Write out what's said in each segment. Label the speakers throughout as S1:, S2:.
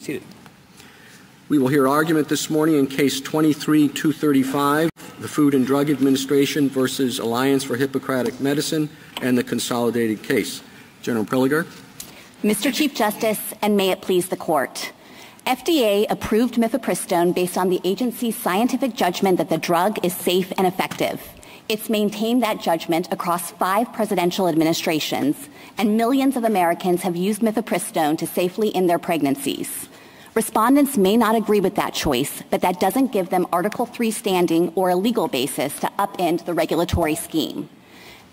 S1: Seated.
S2: We will hear argument this morning in Case 23-235, the Food and Drug Administration versus Alliance for Hippocratic Medicine, and the consolidated case. General Prelogar.
S3: Mr. Chief Justice, and may it please the Court. FDA approved mifepristone based on the agency's scientific judgment that the drug is safe and effective. It's maintained that judgment across five presidential administrations, and millions of Americans have used mifepristone to safely end their pregnancies. Respondents may not agree with that choice, but that doesn't give them Article 3 standing or a legal basis to upend the regulatory scheme.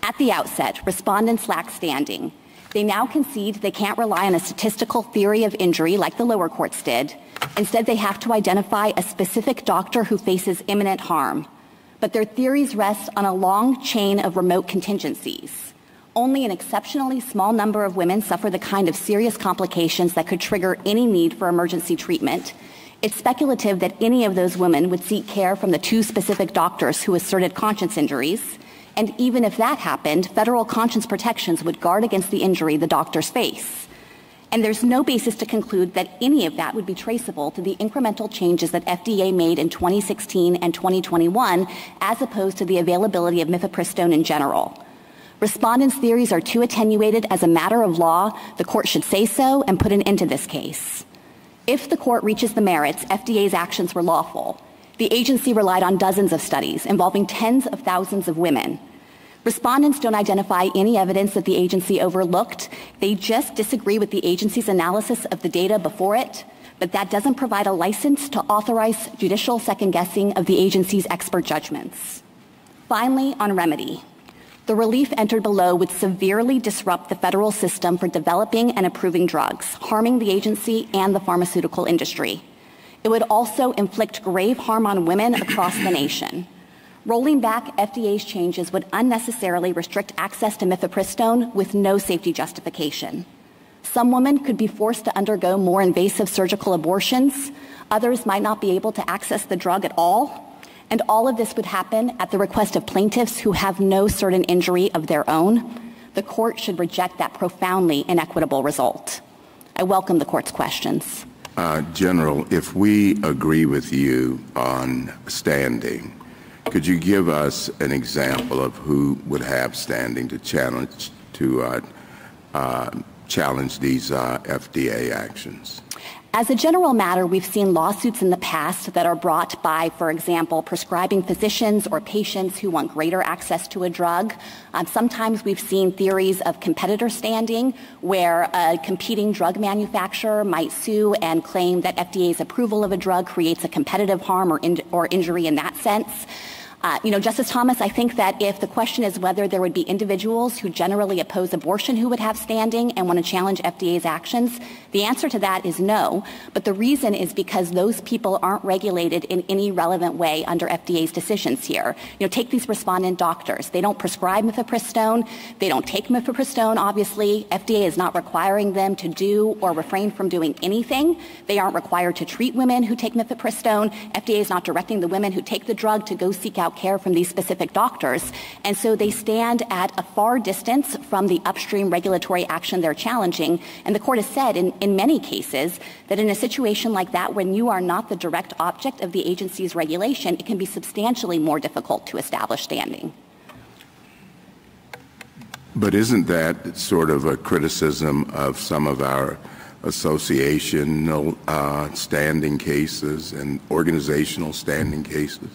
S3: At the outset, respondents lack standing. They now concede they can't rely on a statistical theory of injury like the lower courts did. Instead, they have to identify a specific doctor who faces imminent harm. But their theories rest on a long chain of remote contingencies only an exceptionally small number of women suffer the kind of serious complications that could trigger any need for emergency treatment. It's speculative that any of those women would seek care from the two specific doctors who asserted conscience injuries. And even if that happened, federal conscience protections would guard against the injury the doctors face. And there's no basis to conclude that any of that would be traceable to the incremental changes that FDA made in 2016 and 2021, as opposed to the availability of mifepristone in general. Respondents' theories are too attenuated as a matter of law. The court should say so and put an end to this case. If the court reaches the merits, FDA's actions were lawful. The agency relied on dozens of studies involving tens of thousands of women. Respondents don't identify any evidence that the agency overlooked. They just disagree with the agency's analysis of the data before it, but that doesn't provide a license to authorize judicial second guessing of the agency's expert judgments. Finally, on remedy. The relief entered below would severely disrupt the federal system for developing and approving drugs, harming the agency and the pharmaceutical industry. It would also inflict grave harm on women across the nation. Rolling back FDA's changes would unnecessarily restrict access to mifepristone with no safety justification. Some women could be forced to undergo more invasive surgical abortions. Others might not be able to access the drug at all and all of this would happen at the request of plaintiffs who have no certain injury of their own. The court should reject that profoundly inequitable result. I welcome the court's questions.
S4: Uh, General, if we agree with you on standing, could you give us an example of who would have standing to challenge to uh, uh, challenge these uh, FDA actions?
S3: As a general matter, we've seen lawsuits in the past that are brought by, for example, prescribing physicians or patients who want greater access to a drug. Um, sometimes we've seen theories of competitor standing where a competing drug manufacturer might sue and claim that FDA's approval of a drug creates a competitive harm or, in- or injury in that sense. Uh, you know, Justice Thomas, I think that if the question is whether there would be individuals who generally oppose abortion who would have standing and want to challenge FDA's actions, the answer to that is no. But the reason is because those people aren't regulated in any relevant way under FDA's decisions here. You know, take these respondent doctors. They don't prescribe mifepristone. They don't take mifepristone, obviously. FDA is not requiring them to do or refrain from doing anything. They aren't required to treat women who take mifepristone. FDA is not directing the women who take the drug to go seek out care from these specific doctors. And so they stand at a far distance from the upstream regulatory action they're challenging. And the court has said in, in many cases that in a situation like that, when you are not the direct object of the agency's regulation, it can be substantially more difficult to establish standing.
S4: But isn't that sort of a criticism of some of our associational uh, standing cases and organizational standing cases?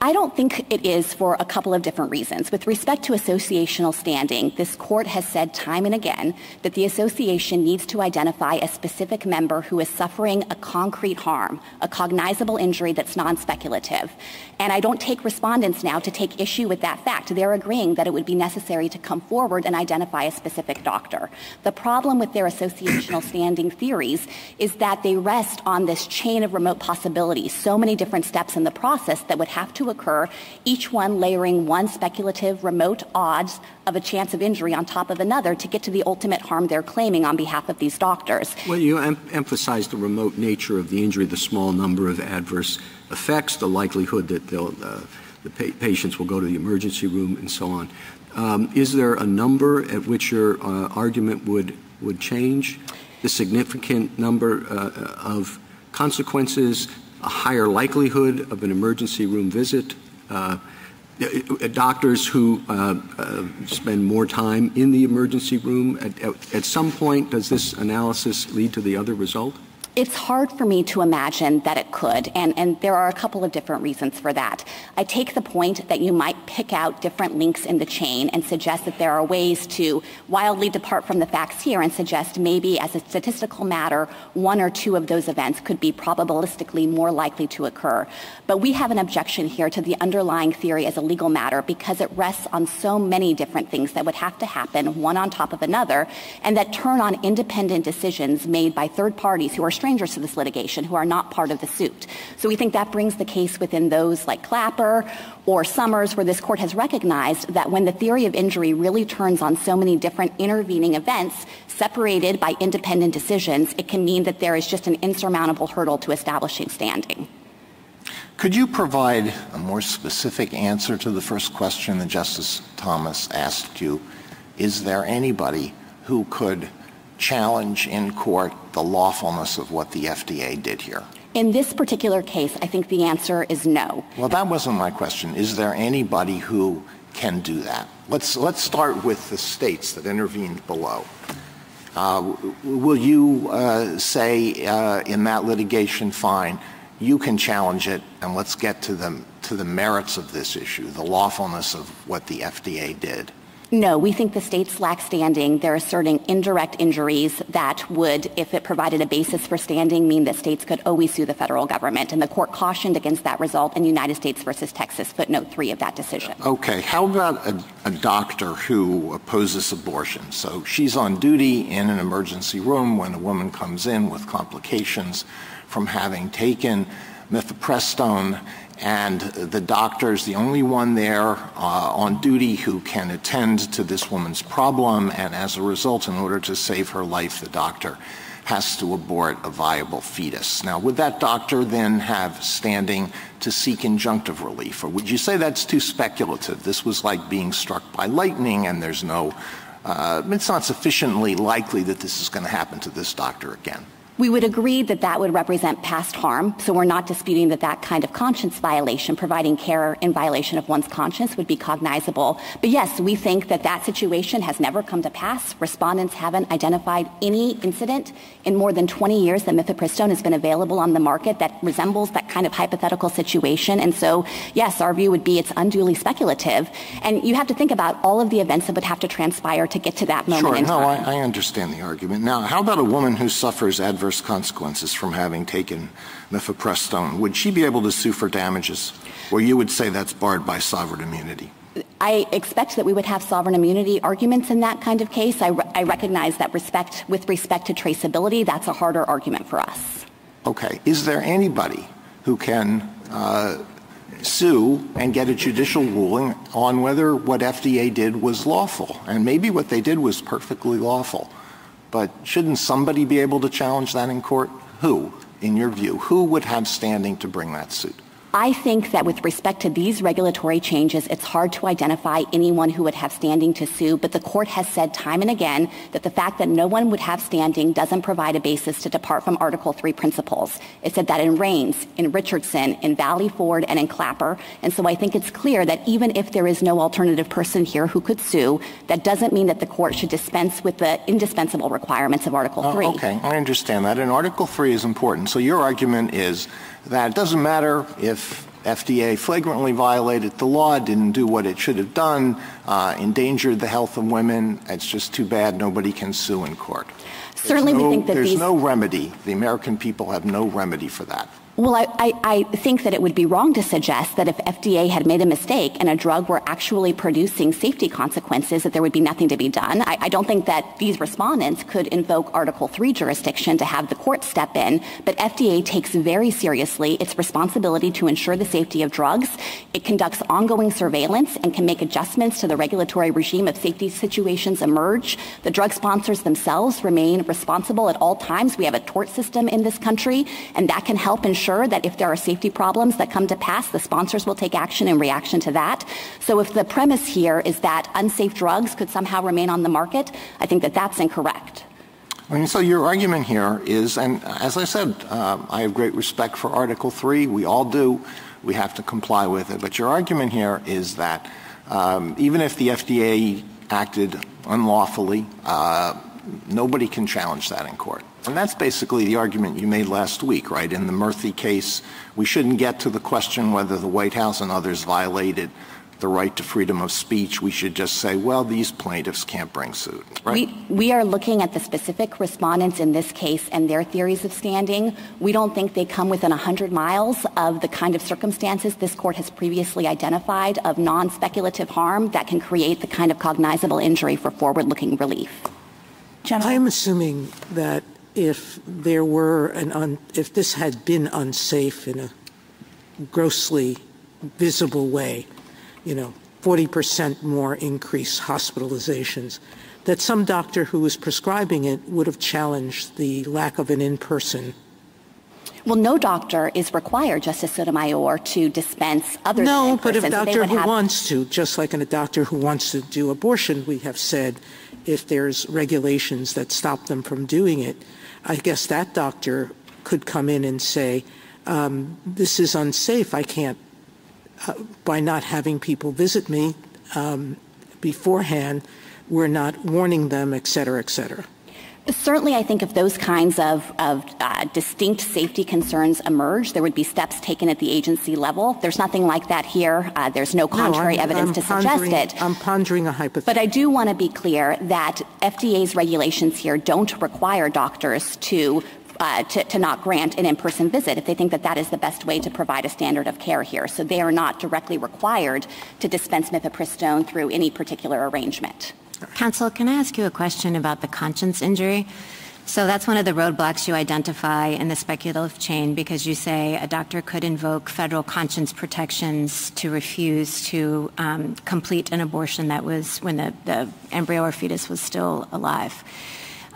S3: I don't think it is for a couple of different reasons. With respect to associational standing, this court has said time and again that the association needs to identify a specific member who is suffering a concrete harm, a cognizable injury that's non-speculative. And I don't take respondents now to take issue with that fact. They're agreeing that it would be necessary to come forward and identify a specific doctor. The problem with their associational standing theories is that they rest on this chain of remote possibilities, so many different steps in the process that would have to occur, each one layering one speculative remote odds of a chance of injury on top of another to get to the ultimate harm they're claiming on behalf of these doctors.
S2: Well, you em- emphasize the remote nature of the injury, the small number of adverse effects, the likelihood that uh, the pa- patients will go to the emergency room, and so on. Um, is there a number at which your uh, argument would would change? the significant number uh, of consequences, a higher likelihood of an emergency room visit, uh, uh doctors who uh, uh, spend more time in the emergency room. At, at, at some point, does this analysis lead to the other result?
S3: It's hard for me to imagine that it could, and, and there are a couple of different reasons for that. I take the point that you might pick out different links in the chain and suggest that there are ways to wildly depart from the facts here and suggest maybe as a statistical matter, one or two of those events could be probabilistically more likely to occur. But we have an objection here to the underlying theory as a legal matter because it rests on so many different things that would have to happen one on top of another and that turn on independent decisions made by third parties who are strangers to this litigation who are not part of the suit. So we think that brings the case within those like Clapper or Summers where this court has recognized that when the theory of injury really turns on so many different intervening events separated by independent decisions, it can mean that there is just an insurmountable hurdle to establishing standing.
S1: Could you provide a more specific answer to the first question that Justice Thomas asked you? Is there anybody who could challenge in court the lawfulness of what the FDA did here?
S3: In this particular case, I think the answer is no.
S1: Well, that wasn't my question. Is there anybody who can do that? Let's, let's start with the states that intervened below. Uh, will you uh, say uh, in that litigation, fine, you can challenge it, and let's get to the, to the merits of this issue, the lawfulness of what the FDA did?
S3: No, we think the states lack standing. They're asserting indirect injuries that would, if it provided a basis for standing, mean that states could always sue the federal government. And the court cautioned against that result in United States versus Texas, footnote three of that decision.
S1: Okay. How about a, a doctor who opposes abortion? So she's on duty in an emergency room when a woman comes in with complications from having taken mifepristone and the doctor is the only one there uh, on duty who can attend to this woman's problem and as a result in order to save her life the doctor has to abort a viable fetus. Now would that doctor then have standing to seek injunctive relief or would you say that's too speculative? This was like being struck by lightning and there's no uh, it's not sufficiently likely that this is going to happen to this doctor again.
S3: We would agree that that would represent past harm, so we're not disputing that that kind of conscience violation, providing care in violation of one's conscience, would be cognizable. But yes, we think that that situation has never come to pass. Respondents haven't identified any incident in more than 20 years that mifepristone has been available on the market that resembles that kind of hypothetical situation. And so, yes, our view would be it's unduly speculative. And you have to think about all of the events that would have to transpire to get to that moment
S1: sure,
S3: in
S1: no,
S3: time.
S1: I, I understand the argument. Now, how about a woman who suffers adverse adverse consequences from having taken mifepristone, would she be able to sue for damages? Or you would say that's barred by sovereign immunity?
S3: I expect that we would have sovereign immunity arguments in that kind of case. I, re- I recognize that respect, with respect to traceability, that's a harder argument for us.
S1: Okay. Is there anybody who can uh, sue and get a judicial ruling on whether what FDA did was lawful? And maybe what they did was perfectly lawful. But shouldn't somebody be able to challenge that in court? Who, in your view? Who would have standing to bring that suit?
S3: I think that with respect to these regulatory changes, it's hard to identify anyone who would have standing to sue, but the court has said time and again that the fact that no one would have standing doesn't provide a basis to depart from Article 3 principles. It said that in Raines, in Richardson, in Valley Forge, and in Clapper. And so I think it's clear that even if there is no alternative person here who could sue, that doesn't mean that the court should dispense with the indispensable requirements of Article 3.
S1: Uh, okay, I understand that. And Article 3 is important. So your argument is that it doesn't matter if FDA flagrantly violated the law, didn't do what it should have done, uh, endangered the health of women. It's just too bad nobody can sue in court.
S3: Certainly
S1: no,
S3: we think that
S1: there's no remedy. The American people have no remedy for that.
S3: Well, I, I, I, think that it would be wrong to suggest that if FDA had made a mistake and a drug were actually producing safety consequences, that there would be nothing to be done. I, I don't think that these respondents could invoke Article 3 jurisdiction to have the court step in, but FDA takes very seriously its responsibility to ensure the safety of drugs. It conducts ongoing surveillance and can make adjustments to the regulatory regime if safety situations emerge. The drug sponsors themselves remain responsible at all times. We have a tort system in this country, and that can help ensure ensure that if there are safety problems that come to pass, the sponsors will take action in reaction to that. So if the premise here is that unsafe drugs could somehow remain on the market, I think that that's incorrect.
S1: Mean, so your argument here is, and as I said, uh, I have great respect for Article 3. We all do. We have to comply with it. But your argument here is that um, even if the FDA acted unlawfully, uh, nobody can challenge that in court. And that's basically the argument you made last week, right? In the Murthy case, we shouldn't get to the question whether the White House and others violated the right to freedom of speech. We should just say, well, these plaintiffs can't bring suit, right?
S3: We, we are looking at the specific respondents in this case and their theories of standing. We don't think they come within 100 miles of the kind of circumstances this court has previously identified of non-speculative harm that can create the kind of cognizable injury for forward-looking relief.
S5: I'm assuming that if there were an un, if this had been unsafe in a grossly visible way, you know, 40% more increased hospitalizations, that some doctor who was prescribing it would have challenged the lack of an in-person.
S3: Well, no doctor is required, Justice Sotomayor, to dispense other
S5: No, but if a doctor who wants to, just like in a doctor who wants to do abortion, we have said if there's regulations that stop them from doing it, I guess that doctor could come in and say, um, this is unsafe. I can't, uh, by not having people visit me um, beforehand, we're not warning them, et cetera, et cetera.
S3: Certainly, I think if those kinds of, of uh, distinct safety concerns emerge, there would be steps taken at the agency level. There's nothing like that here. Uh, there's no contrary
S5: no,
S3: evidence
S5: I'm
S3: to suggest it.
S5: I'm pondering a hypothesis.
S3: But I do want to be clear that FDA's regulations here don't require doctors to uh, to, to, not grant an in-person visit if they think that that is the best way to provide a standard of care here. So they are not directly required to dispense mifepristone through any particular arrangement.
S6: Counsel, can I ask you a question about the conscience injury? So that's one of the roadblocks you identify in the speculative chain because you say a doctor could invoke federal conscience protections to refuse to um, complete an abortion that was when the, the embryo or fetus was still alive.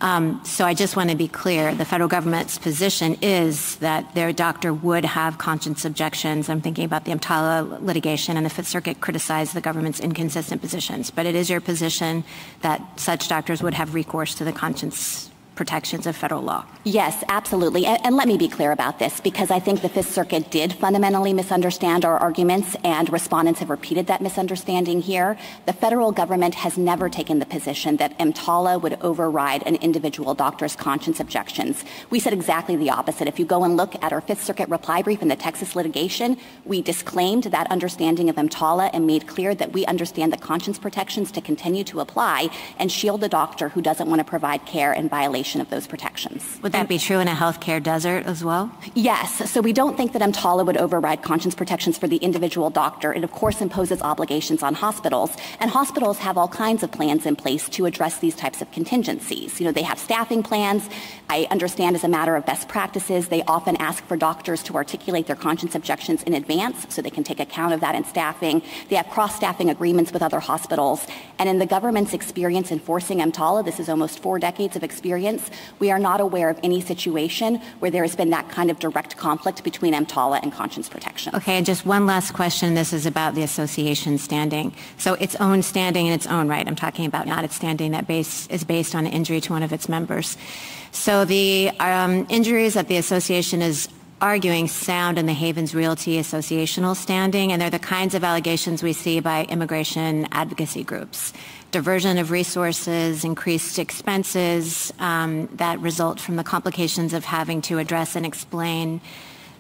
S6: Um, so I just want to be clear. The federal government's position is that their doctor would have conscience objections. I'm thinking about the EMTALA litigation, and the Fifth Circuit criticized the government's inconsistent positions. But it is your position that such doctors would have recourse to the conscience protections of federal law.
S3: Yes, absolutely. And, and, let me be clear about this because I think the Fifth Circuit did fundamentally misunderstand our arguments and respondents have repeated that misunderstanding here. The federal government has never taken the position that EMTALA would override an individual doctor's conscience objections. We said exactly the opposite. If you go and look at our Fifth Circuit reply brief in the Texas litigation, we disclaimed that understanding of EMTALA and made clear that we understand the conscience protections to continue to apply and shield the doctor who doesn't want to provide care in violation violation of those protections.
S6: Would that be true in a healthcare desert as well?
S3: Yes. So we don't think that EMTALA would override conscience protections for the individual doctor. It, of course, imposes obligations on hospitals, and hospitals have all kinds of plans in place to address these types of contingencies. You know, they have staffing plans. I understand as a matter of best practices, they often ask for doctors to articulate their conscience objections in advance so they can take account of that in staffing. They have cross-staffing agreements with other hospitals. And in the government's experience enforcing EMTALA, this is almost four decades of experience, we are not aware of any situation where there has been that kind of direct conflict between EMTALA and conscience protection.
S6: Okay, and just one last question. This is about the association standing. So its own standing in its own right. I'm talking about not its standing that base, is based on an injury to one of its members. So the um, injuries that the association is arguing sound in the Havens Realty associational standing, and they're the kinds of allegations we see by immigration advocacy groups diversion of resources, increased expenses um, that result from the complications of having to address and explain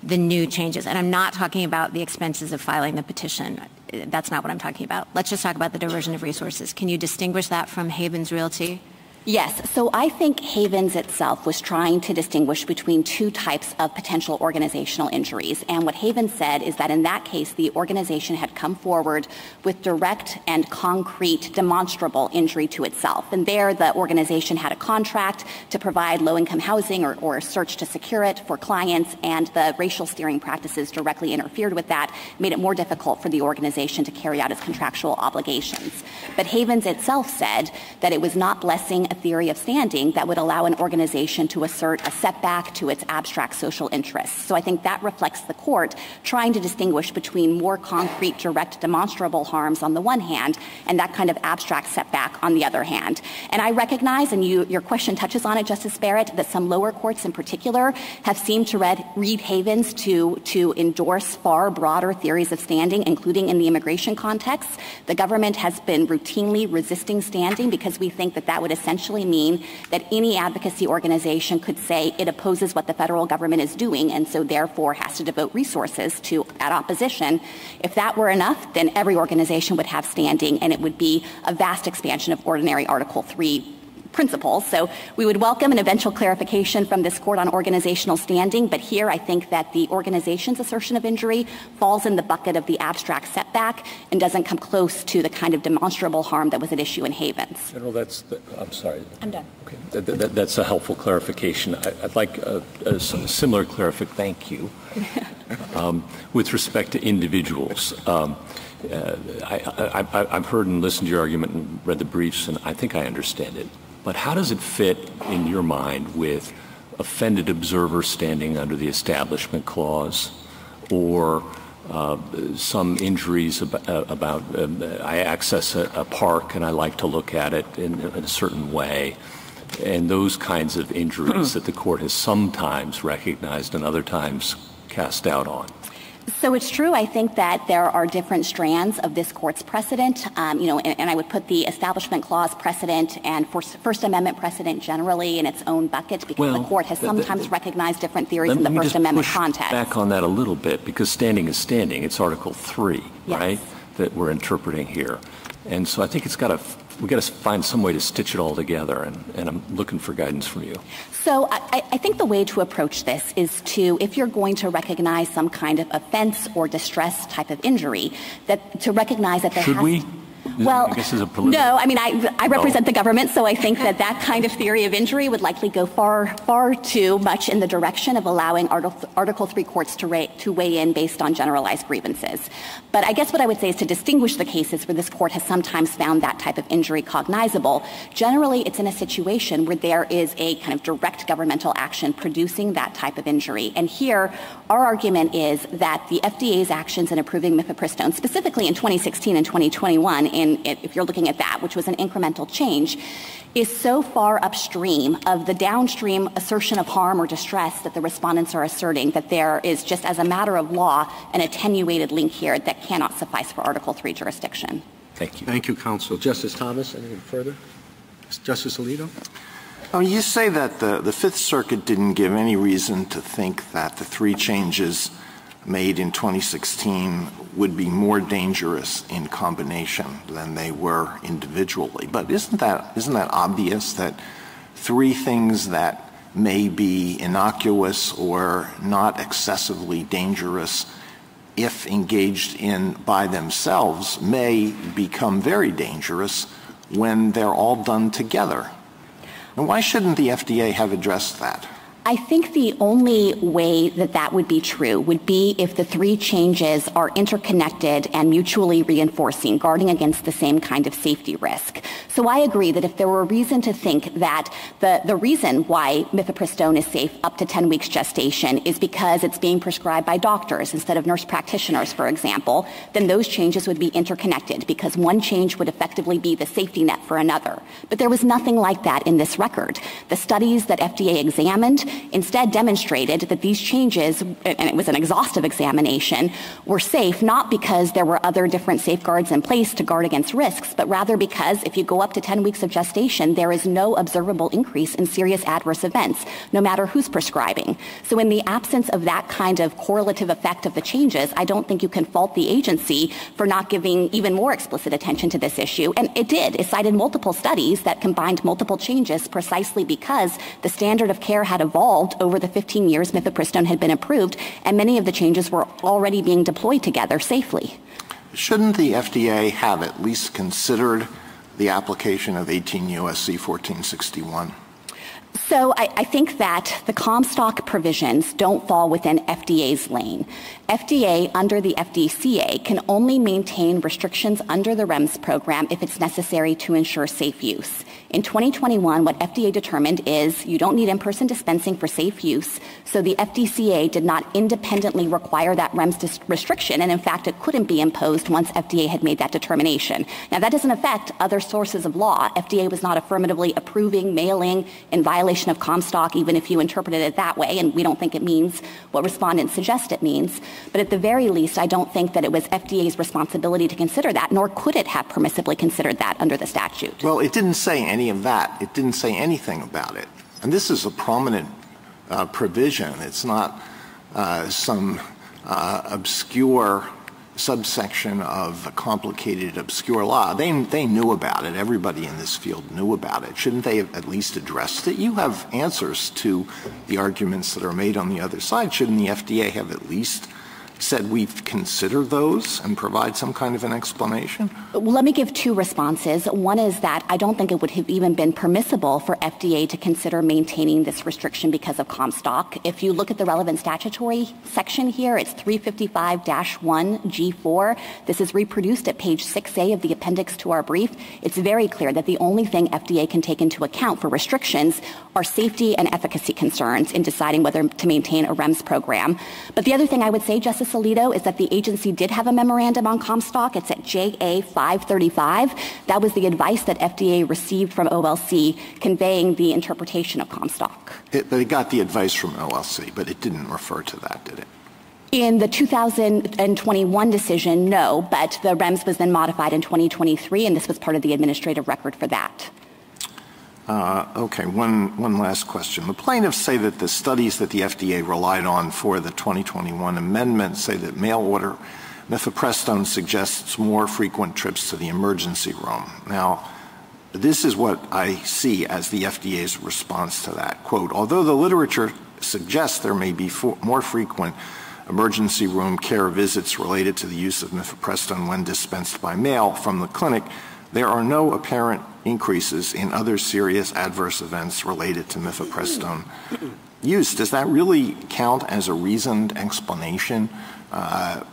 S6: the new changes. And I'm not talking about the expenses of filing the petition. That's not what I'm talking about. Let's just talk about the diversion of resources. Can you distinguish that from Havens Realty?
S3: Yes. So I think Havens itself was trying to distinguish between two types of potential organizational injuries. And what Havens said is that in that case, the organization had come forward with direct and concrete demonstrable injury to itself. And there, the organization had a contract to provide low-income housing or, or search to secure it for clients, and the racial steering practices directly interfered with that, made it more difficult for the organization to carry out its contractual obligations. But Havens itself said that it was not blessing theory of standing that would allow an organization to assert a setback to its abstract social interests. So I think that reflects the court trying to distinguish between more concrete, direct, demonstrable harms on the one hand and that kind of abstract setback on the other hand. And I recognize, and you, your question touches on it, Justice Barrett, that some lower courts in particular have seemed to read, read Havens to, to endorse far broader theories of standing, including in the immigration context. The government has been routinely resisting standing because we think that that would essentially mean that any advocacy organization could say it opposes what the federal government is doing and so therefore has to devote resources to that opposition. If that were enough, then every organization would have standing and it would be a vast expansion of ordinary Article 3 principles. So we would welcome an eventual clarification from this court on organizational standing, but here I think that the organization's assertion of injury falls in the bucket of the abstract setback and doesn't come close to the kind of demonstrable harm that was at issue in Havens.
S7: General, that's the, I'm sorry.
S3: I'm done.
S7: Okay. That, that, that's a helpful clarification. I, would like a, a, similar clarification. Thank you. um, with respect to individuals. Um, uh, I, have heard and listened to your argument and read the briefs, and I think I understand it. But how does it fit in your mind with offended observers standing under the Establishment Clause or uh, some injuries about, uh, about um, I access a, park and I like to look at it in, in a certain way, and those kinds of injuries that the court has sometimes recognized and other times cast doubt on?
S3: So it's true. I think that there are different strands of this court's precedent. Um, you know, and, and, I would put the Establishment Clause precedent and First Amendment precedent generally in its own bucket because well, the court has sometimes th- recognized different theories in the First Amendment context.
S7: Back on that a little bit because standing is standing. It's Article Three,
S3: yes.
S7: right, that we're interpreting here, and so I think it's got to we've got to find some way to stitch it all together, and, and I'm looking for guidance from you.
S3: So I, I, think the way to approach this is to, if you're going to recognize some kind of offense or distress type of injury, that to recognize that there
S7: Should
S3: has
S7: we?
S3: Well,
S7: I
S3: no, I mean, I, I represent no. the government, so I think that that kind of theory of injury would likely go far, far too much in the direction of allowing Article, Article 3 courts to, ra- to weigh in based on generalized grievances. But I guess what I would say is to distinguish the cases where this court has sometimes found that type of injury cognizable. Generally, it's in a situation where there is a kind of direct governmental action producing that type of injury. And here, our argument is that the FDA's actions in approving mifepristone, specifically in 2016 and 2021, in, if you're looking at that, which was an incremental change, is so far upstream of the downstream assertion of harm or distress that the respondents are asserting that there is just as a matter of law an attenuated link here that cannot suffice for Article 3 jurisdiction.
S7: Thank you.
S2: Thank you, counsel. Justice Thomas, anything further? Justice Alito?
S1: Oh, you say that the, the Fifth Circuit didn't give any reason to think that the three changes made in 2016 would be more dangerous in combination than they were individually. But isn't that, isn't that obvious that three things that may be innocuous or not excessively dangerous if engaged in by themselves may become very dangerous when they're all done together? And why shouldn't the FDA have addressed that?
S3: I think the only way that that would be true would be if the three changes are interconnected and mutually reinforcing, guarding against the same kind of safety risk. So I agree that if there were a reason to think that the, the reason why mifepristone is safe up to 10 weeks gestation is because it's being prescribed by doctors instead of nurse practitioners, for example, then those changes would be interconnected because one change would effectively be the safety net for another. But there was nothing like that in this record. The studies that FDA examined instead demonstrated that these changes, and it was an exhaustive examination, were safe not because there were other different safeguards in place to guard against risks, but rather because if you go up to 10 weeks of gestation, there is no observable increase in serious adverse events, no matter who's prescribing. So in the absence of that kind of correlative effect of the changes, I don't think you can fault the agency for not giving even more explicit attention to this issue. And it did. It cited multiple studies that combined multiple changes precisely because the standard of care had evolved evolved over the 15 years mifepristone had been approved, and many of the changes were already being deployed together safely.
S1: Shouldn't the FDA have at least considered the application of 18 U.S.C. 1461?
S3: So I, I, think that the Comstock provisions don't fall within FDA's lane. FDA under the FDCA can only maintain restrictions under the REMS program if it's necessary to ensure safe use. In 2021, what FDA determined is you don't need in-person dispensing for safe use, so the FDCA did not independently require that REMS restriction, and in fact, it couldn't be imposed once FDA had made that determination. Now, that doesn't affect other sources of law. FDA was not affirmatively approving mailing in violation of Comstock, even if you interpreted it that way, and we don't think it means what respondents suggest it means. But at the very least, I don't think that it was FDA's responsibility to consider that, nor could it have permissibly considered that under the statute.
S1: Well, it didn't say any of that. It didn't say anything about it. And this is a prominent uh, provision. It's not uh, some uh, obscure subsection of a complicated, obscure law. They, they knew about it. Everybody in this field knew about it. Shouldn't they have at least addressed it? You have answers to the arguments that are made on the other side. Shouldn't the FDA have at least said we've considered those and provide some kind of an explanation?
S3: Well, let me give two responses. One is that I don't think it would have even been permissible for FDA to consider maintaining this restriction because of Comstock. If you look at the relevant statutory section here, it's 355-1G4. This is reproduced at page 6A of the appendix to our brief. It's very clear that the only thing FDA can take into account for restrictions are safety and efficacy concerns in deciding whether to maintain a REMS program. But the other thing I would say, Justice Justice Alito, is that the agency did have a memorandum on Comstock. It's at JA 535. That was the advice that FDA received from OLC conveying the interpretation of Comstock.
S1: It, but it got the advice from OLC, but it didn't refer to that, did it?
S3: In the 2021 decision, no, but the REMS was then modified in 2023, and this was part of the administrative record for that.
S1: Uh, okay, one, one last question. The plaintiffs say that the studies that the FDA relied on for the 2021 amendment say that mail order mifepristone suggests more frequent trips to the emergency room. Now, this is what I see as the FDA's response to that. Quote, although the literature suggests there may be more frequent emergency room care visits related to the use of mifepristone when dispensed by mail from the clinic, there are no apparent increases in other serious adverse events related to mifepristone use. Does that really count as a reasoned explanation uh,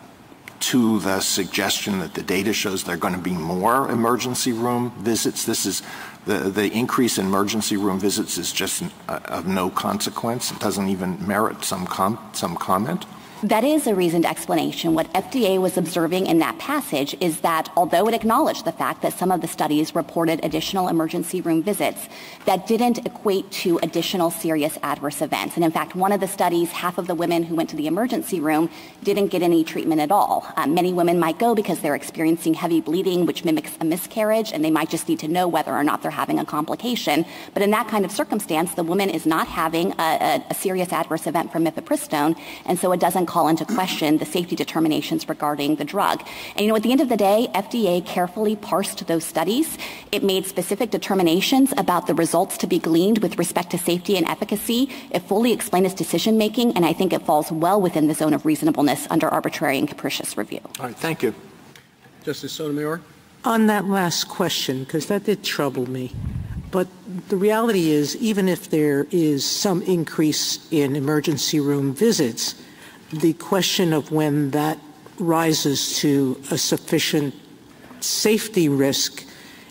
S1: to the suggestion that the data shows there are going to be more emergency room visits? This is the, the increase in emergency room visits is just uh, of no consequence. It doesn't even merit some comment.
S3: That is a reasoned explanation. What FDA was observing in that passage is that although it acknowledged the fact that some of the studies reported additional emergency room visits, that didn't equate to additional serious adverse events. And in fact, one of the studies, half of the women who went to the emergency room didn't get any treatment at all. Um, many women might go because they're experiencing heavy bleeding, which mimics a miscarriage, and they might just need to know whether or not they're having a complication. But in that kind of circumstance, the woman is not having a, a, a serious adverse event from mifepristone, and so it doesn't call into question the safety determinations regarding the drug. And you know, at the end of the day, FDA carefully parsed those studies. It made specific determinations about the results to be gleaned with respect to safety and efficacy. It fully explained its decision making, and I think it falls well within the zone of reasonableness under arbitrary and capricious review.
S1: All right, thank you.
S2: Justice Sotomayor?
S5: On that last question, because that did trouble me. But the reality is, even if there is some increase in emergency room visits, the question of when that rises to a sufficient safety risk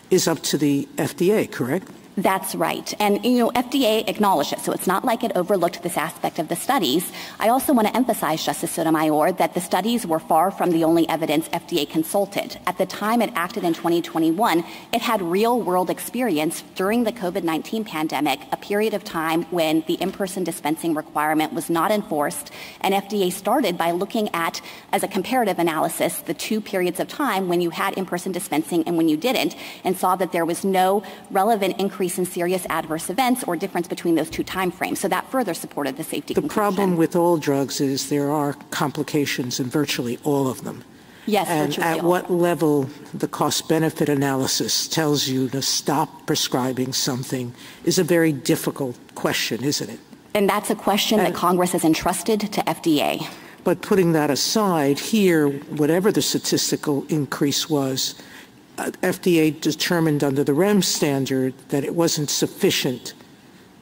S5: is up to the FDA, correct?
S3: That's right. And, you know, FDA acknowledged it, so it's not like it overlooked this aspect of the studies. I also want to emphasize, Justice Sotomayor, that the studies were far from the only evidence FDA consulted. At the time it acted in 2021, it had real-world experience during the COVID-19 pandemic, a period of time when the in-person dispensing requirement was not enforced, and FDA started by looking at, as a comparative analysis, the two periods of time when you had in-person dispensing and when you didn't, and saw that there was no relevant increase increase in serious adverse events or difference between those two timeframes. So that further supported the safety
S5: The
S3: conclusion.
S5: problem with all drugs is there are complications in virtually all of them.
S3: Yes,
S5: and at what level the cost benefit analysis tells you to stop prescribing something is a very difficult question, isn't it?
S3: And that's a question and, that Congress has entrusted to FDA.
S5: But putting that aside, here, whatever the statistical increase was, FDA determined under the REMS standard that it wasn't sufficient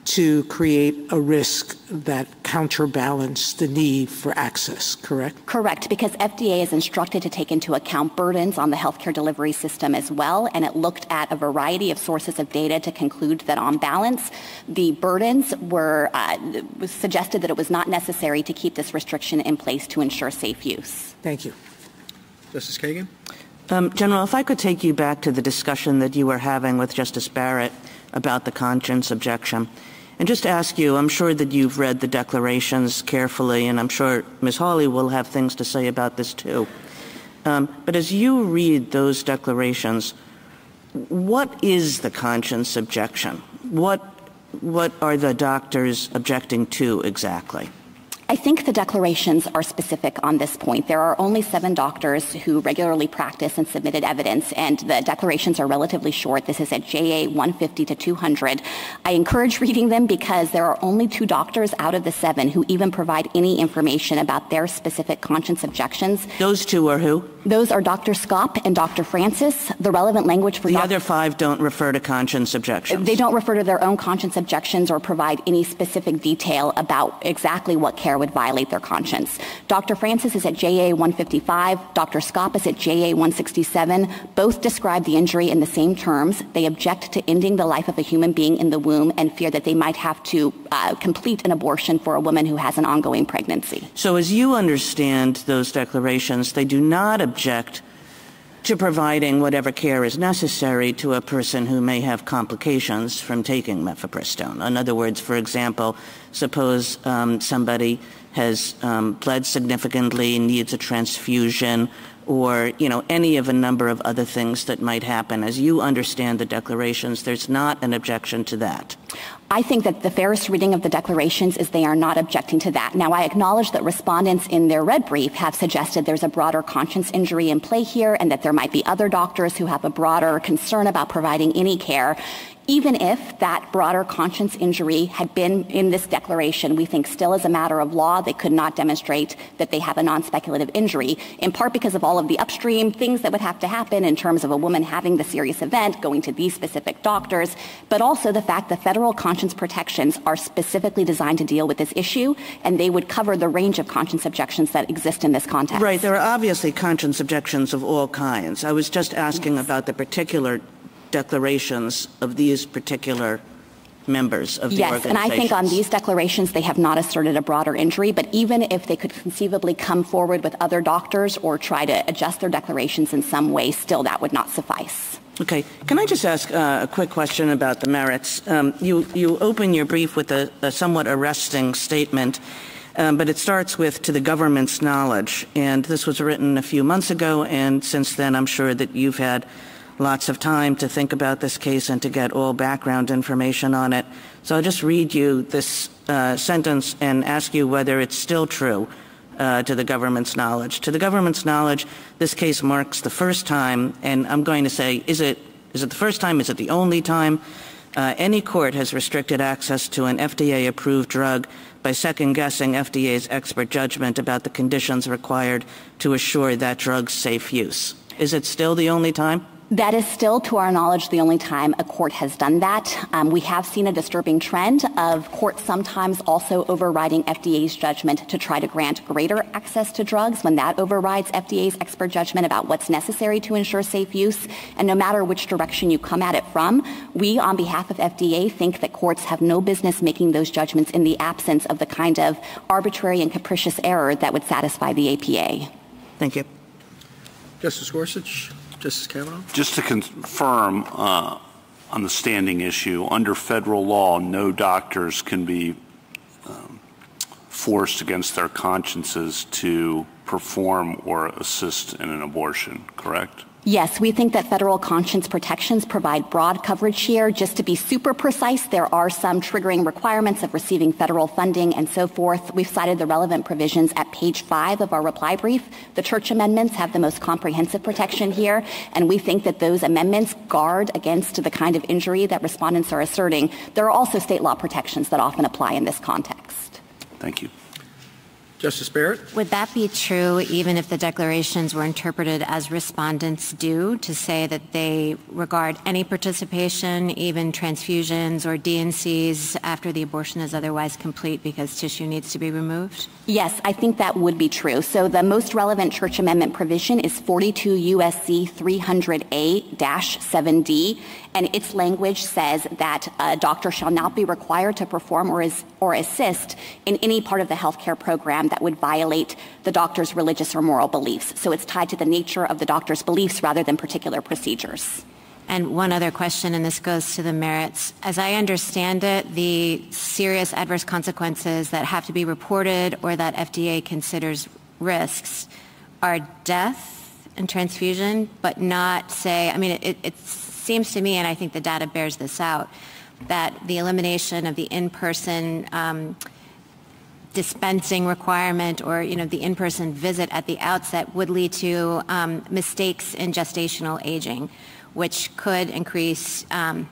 S5: to create a risk that counterbalanced the need for access, correct?
S3: Correct, because FDA is instructed to take into account burdens on the healthcare delivery system as well, and it looked at a variety of sources of data to conclude that on balance, the burdens were uh, suggested that it was not necessary to keep this restriction in place to ensure safe use.
S5: Thank you.
S2: Justice Kagan?
S8: Um, General, if I could take you back to the discussion that you were having with Justice Barrett about the conscience objection. And just ask you, I'm sure that you've read the declarations carefully, and I'm sure Ms. Hawley will have things to say about this too. Um, but as you read those declarations, what is the conscience objection? What, what are the doctors objecting to exactly?
S3: I think the declarations are specific on this point. There are only seven doctors who regularly practice and submitted evidence, and the declarations are relatively short. This is at JA 150 to 200. I encourage reading them because there are only two doctors out of the seven who even provide any information about their specific conscience objections.
S8: Those two are who?
S3: Those are Dr. Skop and Dr. Francis. The relevant language for
S8: the other five don't refer to conscience objections.
S3: They don't refer to their own conscience objections or provide any specific detail about exactly what care would violate their conscience. Dr. Francis is at JA 155. Dr. Skop is at JA 167. Both describe the injury in the same terms. They object to ending the life of a human being in the womb and fear that they might have to uh, complete an abortion for a woman who has an ongoing pregnancy.
S8: So, as you understand those declarations, they do not object to providing whatever care is necessary to a person who may have complications from taking mifepristone. In other words, for example, suppose um, somebody has um, bled significantly, needs a transfusion, or you know any of a number of other things that might happen. As you understand the declarations, there's not an objection to that.
S3: I think that the fairest reading of the declarations is they are not objecting to that. Now, I acknowledge that respondents in their red brief have suggested there's a broader conscience injury in play here and that there might be other doctors who have a broader concern about providing any care even if that broader conscience injury had been in this declaration, we think still as a matter of law, they could not demonstrate that they have a non-speculative injury, in part because of all of the upstream things that would have to happen in terms of a woman having the serious event, going to these specific doctors, but also the fact that federal conscience protections are specifically designed to deal with this issue, and they would cover the range of conscience objections that exist in this context.
S8: Right. There are obviously conscience objections of all kinds. I was just asking yes. about the particular declarations of these particular members of the organization.
S3: yes, and I think on these declarations they have not asserted a broader injury, but even if they could conceivably come forward with other doctors or try to adjust their declarations in some way, still that would not suffice.
S8: Okay. Can I just ask uh, a quick question about the merits? Um, you, you open your brief with a, a somewhat arresting statement, um, but it starts with to the government's knowledge. And this was written a few months ago, and since then I'm sure that you've had lots of time to think about this case and to get all background information on it. So I'll just read you this uh, sentence and ask you whether it's still true uh, to the government's knowledge. To the government's knowledge, this case marks the first time, and I'm going to say, is it, is it the first time? Is it the only time? Uh, any court has restricted access to an FDA approved drug by second guessing FDA's expert judgment about the conditions required to assure that drug's safe use. Is it still the only time?
S3: That is still, to our knowledge, the only time a court has done that. Um, we have seen a disturbing trend of courts sometimes also overriding FDA's judgment to try to grant greater access to drugs when that overrides FDA's expert judgment about what's necessary to ensure safe use. And no matter which direction you come at it from, we, on behalf of FDA, think that courts have no business making those judgments in the absence of the kind of arbitrary and capricious error that would satisfy the APA.
S8: Thank you.
S2: Justice Gorsuch? Justice Kavanaugh?
S9: Just to confirm uh, on the standing issue, under federal law, no doctors can be um, forced against their consciences to perform or assist in an abortion, correct?
S3: Yes, we think that federal conscience protections provide broad coverage here. Just to be super precise, there are some triggering requirements of receiving federal funding and so forth. We've cited the relevant provisions at page five of our reply brief. The church amendments have the most comprehensive protection here, and we think that those amendments guard against the kind of injury that respondents are asserting. There are also state law protections that often apply in this context.
S9: Thank you.
S2: Justice Barrett?
S6: Would that be true even if the declarations were interpreted as respondents do to say that they regard any participation, even transfusions or D&Cs after the abortion is otherwise complete because tissue needs to be removed?
S3: Yes, I think that would be true. So the most relevant Church Amendment provision is 42 U.S.C. 300A-7D, and its language says that a doctor shall not be required to perform or, is, or assist in any part of the healthcare program that would violate the doctor's religious or moral beliefs. So it's tied to the nature of the doctor's beliefs rather than particular procedures.
S6: And one other question, and this goes to the merits. As I understand it, the serious adverse consequences that have to be reported or that FDA considers risks are death and transfusion, but not say, I mean, it, it seems to me, and I think the data bears this out, that the elimination of the in-person um, dispensing requirement or you know the in-person visit at the outset would lead to um, mistakes in gestational aging, which could increase um,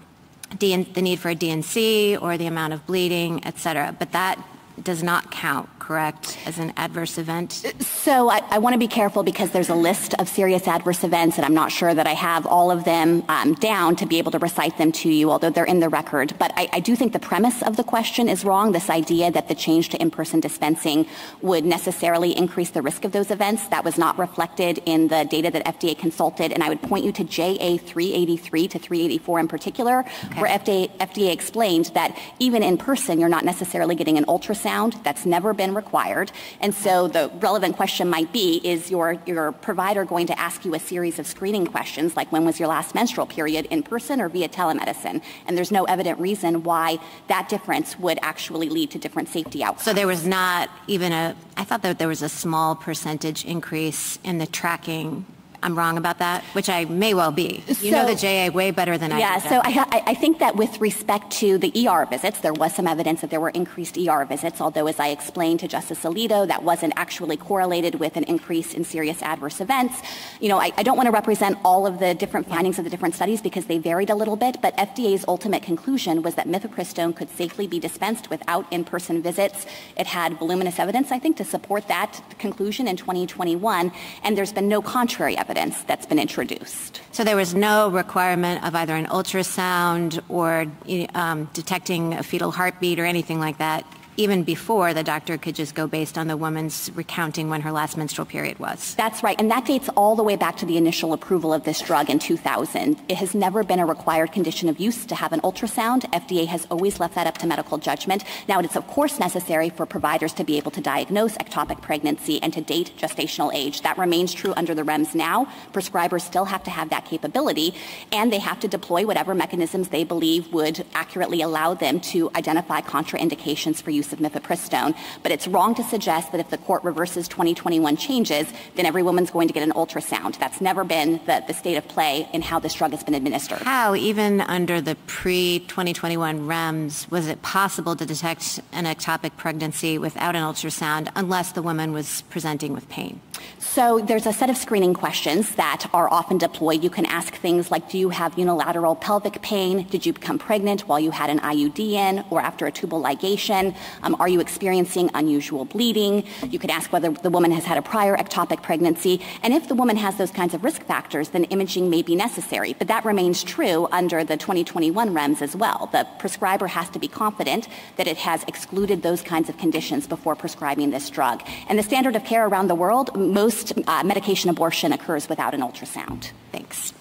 S6: the need for a D&C or the amount of bleeding, et cetera. But that does not count, correct, as an adverse event?
S3: So I, I want to be careful because there's a list of serious adverse events, and I'm not sure that I have all of them um, down to be able to recite them to you, although they're in the record. But I, I do think the premise of the question is wrong, this idea that the change to in-person dispensing would necessarily increase the risk of those events. That was not reflected in the data that FDA consulted, and I would point you to JA 383 to 384 in particular, okay. where FDA, FDA explained that even in person, you're not necessarily getting an ultrasound ultrasound. That's never been required. And so the relevant question might be, is your, your provider going to ask you a series of screening questions, like when was your last menstrual period, in person or via telemedicine? And there's no evident reason why that difference would actually lead to different safety outcomes.
S6: So there was not even a, I thought that there was a small percentage increase in the tracking I'm wrong about that, which I may well be. You so, know the JA way better than I
S3: yeah, do. Yeah, so I, I, think that with respect to the ER visits, there was some evidence that there were increased ER visits, although as I explained to Justice Alito, that wasn't actually correlated with an increase in serious adverse events. You know, I, I don't want to represent all of the different findings of the different studies because they varied a little bit, but FDA's ultimate conclusion was that mifepristone could safely be dispensed without in-person visits. It had voluminous evidence, I think, to support that conclusion in 2021, and there's been no contrary evidence evidence that's been introduced.
S6: So there was no requirement of either an ultrasound or um, detecting a fetal heartbeat or anything like that even before the doctor could just go based on the woman's recounting when her last menstrual period was.
S3: That's right. And that dates all the way back to the initial approval of this drug in 2000. It has never been a required condition of use to have an ultrasound. FDA has always left that up to medical judgment. Now, it is, of course, necessary for providers to be able to diagnose ectopic pregnancy and to date gestational age. That remains true under the REMS now. Prescribers still have to have that capability, and they have to deploy whatever mechanisms they believe would accurately allow them to identify contraindications for use use of mifepristone. But it's wrong to suggest that if the court reverses 2021 changes, then every woman's going to get an ultrasound. That's never been the, the state of play in how this drug has been administered.
S6: How, even under the pre-2021 REMS, was it possible to detect an ectopic pregnancy without an ultrasound unless the woman was presenting with pain?
S3: So there's a set of screening questions that are often deployed. You can ask things like, do you have unilateral pelvic pain? Did you become pregnant while you had an IUD in or after a tubal ligation? Um, are you experiencing unusual bleeding? You could ask whether the woman has had a prior ectopic pregnancy. And if the woman has those kinds of risk factors, then imaging may be necessary. But that remains true under the 2021 REMS as well. The prescriber has to be confident that it has excluded those kinds of conditions before prescribing this drug. And the standard of care around the world, most uh, medication abortion occurs without an ultrasound. Thanks.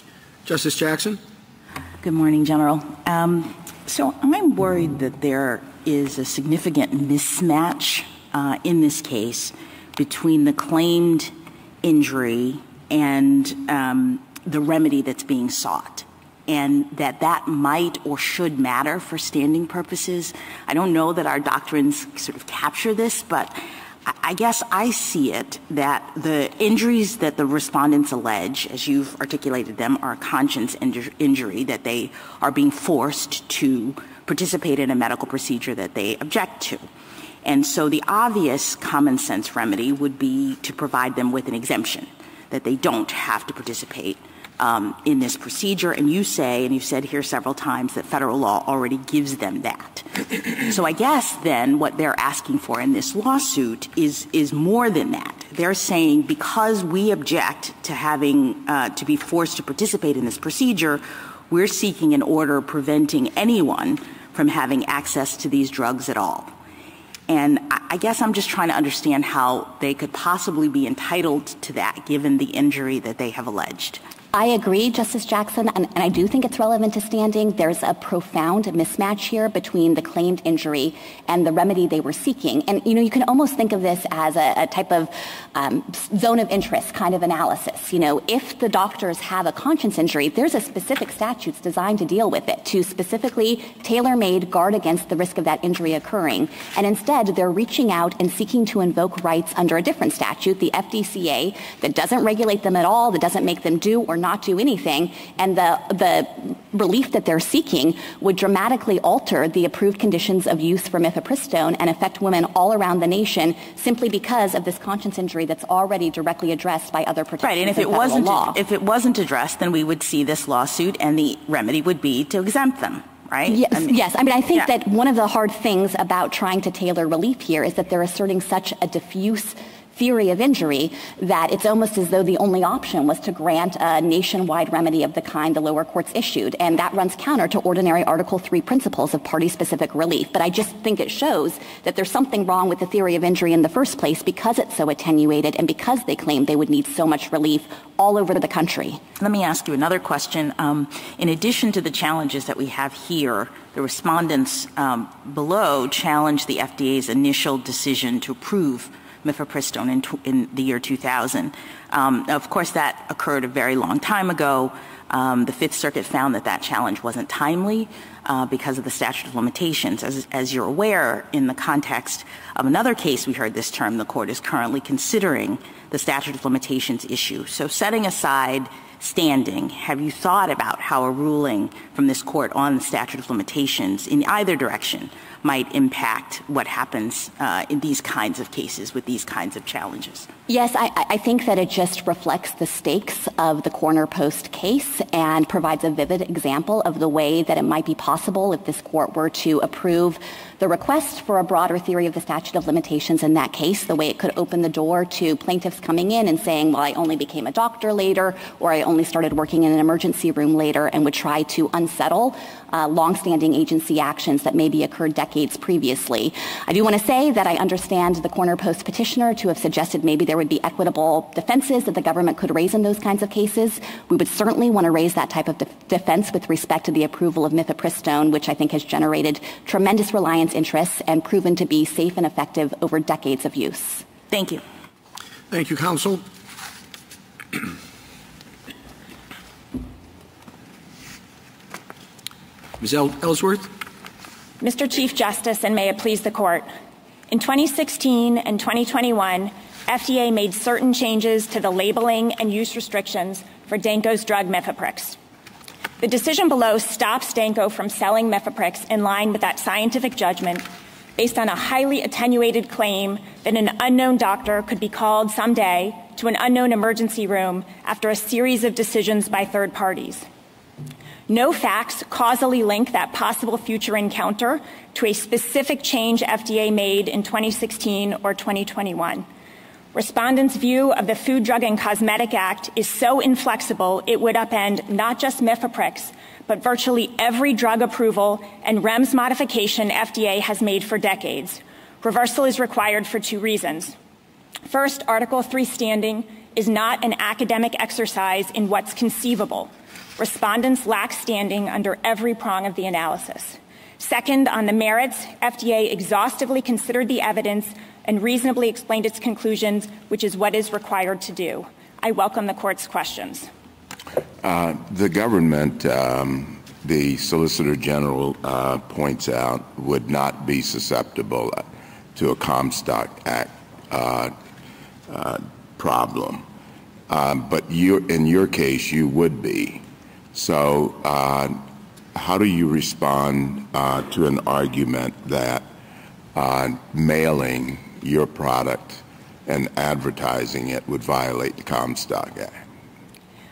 S2: Justice Jackson?
S10: Good morning, General. Um, so I'm worried that there is a significant mismatch uh, in this case between the claimed injury and um, the remedy that's being sought and that that might or should matter for standing purposes. I don't know that our doctrines sort of capture this, but I guess I see it that the injuries that the respondents allege, as you've articulated them, are a conscience injury, that they are being forced to participate in a medical procedure that they object to. And so the obvious common sense remedy would be to provide them with an exemption, that they don't have to participate in this procedure. And you say, and you've said here several times, that federal law already gives them that. so I guess then what they're asking for in this lawsuit is is more than that. They're saying because we object to having uh, to be forced to participate in this procedure, we're seeking an order preventing anyone from having access to these drugs at all. And I guess I'm just trying to understand how they could possibly be entitled to that given the injury that they have alleged.
S3: I agree, Justice Jackson, and, and, I do think it's relevant to standing. There's a profound mismatch here between the claimed injury and the remedy they were seeking. And, you know, you can almost think of this as a, a type of um, zone of interest kind of analysis. You know, if the doctors have a conscience injury, there's a specific statute designed to deal with it, to specifically tailor-made guard against the risk of that injury occurring. And instead, they're reaching out and seeking to invoke rights under a different statute, the FDCA, that doesn't regulate them at all, that doesn't make them do or not do anything, and the, the relief that they're seeking would dramatically alter the approved conditions of use for mifepristone and affect women all around the nation simply because of this conscience injury that's already directly addressed by other protections
S10: right, and if it wasn't law. if it wasn't addressed, then we would see this lawsuit, and the remedy would be to exempt them. Right?
S3: Yes, I mean, yes. I mean, I think yeah. that one of the hard things about trying to tailor relief here is that they're asserting such a diffuse theory of injury that it's almost as though the only option was to grant a nationwide remedy of the kind the lower courts issued. And that runs counter to ordinary Article 3 principles of party-specific relief. But I just think it shows that there's something wrong with the theory of injury in the first place because it's so attenuated and because they claim they would need so much relief all over the country.
S10: Let me ask you another question. Um, in addition to the challenges that we have here, the respondents um, below challenged the FDA's initial decision to approve mifepristone in, in the year 2000. Um, of course, that occurred a very long time ago. Um, the Fifth Circuit found that that challenge wasn't timely uh, because of the statute of limitations. As, as you're aware, in the context of another case we heard this term, the court is currently considering the statute of limitations issue. So setting aside standing, have you thought about how a ruling from this court on the statute of limitations in either direction might impact what happens uh, in these kinds of cases with these kinds of challenges?
S3: Yes, I, I, think that it just reflects the stakes of the corner post case and provides a vivid example of the way that it might be possible if this court were to approve the request for a broader theory of the statute of limitations in that case, the way it could open the door to plaintiffs coming in and saying, well, I only became a doctor later, or I only started working in an emergency room later, and would try to unsettle uh, longstanding agency actions that maybe occurred decades previously. I do want to say that I understand the corner post petitioner to have suggested maybe there would be equitable defenses that the government could raise in those kinds of cases. We would certainly want to raise that type of de- defense with respect to the approval of mifepristone, which I think has generated tremendous reliance interests and proven to be safe and effective over decades of use.
S10: Thank you.
S2: Thank you, counsel. Ms. Ellsworth?
S11: Mr. Chief Justice, and may it please the court. In 2016 and 2021, FDA made certain changes to the labeling and use restrictions for Danco's drug Mifeprex. The decision below stops Danco from selling Mifeprex in line with that scientific judgment based on a highly attenuated claim that an unknown doctor could be called someday to an unknown emergency room after a series of decisions by third parties. No facts causally link that possible future encounter to a specific change FDA made in 2016 or 2021. Respondents' view of the Food, Drug, and Cosmetic Act is so inflexible it would upend not just Mifeprex, but virtually every drug approval and REMS modification FDA has made for decades. Reversal is required for two reasons. First, Article 3 standing is not an academic exercise in what's conceivable. Respondents lack standing under every prong of the analysis. Second, on the merits, FDA exhaustively considered the evidence and reasonably explained its conclusions, which is what is required to do. I welcome the court's questions.
S4: Uh, the government, um, the Solicitor General uh, points out, would not be susceptible to a Comstock Act uh, uh problem. Um, but in your case, you would be. So uh, how do you respond uh, to an argument that uh, mailing your product and advertising it would violate the Comstock Act?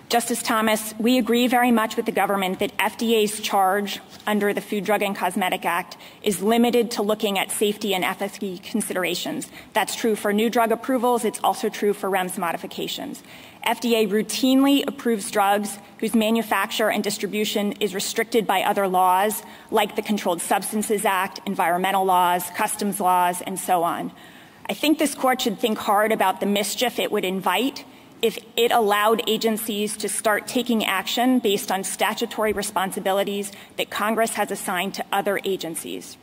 S11: Justice Thomas, we agree very much with the government that FDA's charge under the Food, Drug, and Cosmetic Act is limited to looking at safety and efficacy considerations. That's true for new drug approvals. It's also true for REMS modifications. FDA routinely approves drugs whose manufacture and distribution is restricted by other laws, like the Controlled Substances Act, environmental laws, customs laws, and so on. I think this court should think hard about the mischief it would invite if it allowed agencies to start taking action based on statutory responsibilities that Congress has assigned to other agencies.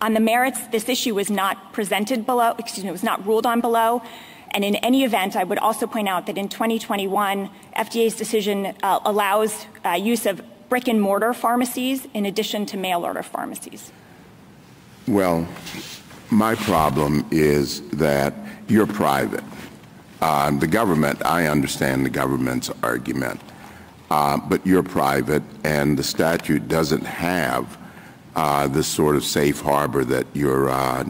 S11: On the merits, this issue was not presented below, excuse me, was not ruled on below. And in any event, I would also point out that in 2021, FDA's decision uh, allows uh, use of brick and mortar pharmacies in addition to mail order pharmacies.
S4: Well, my problem is that you're private. Uh, the government, I understand the government's argument, uh, but you're private, and the statute doesn't have uh, this sort of safe harbor that you're uh,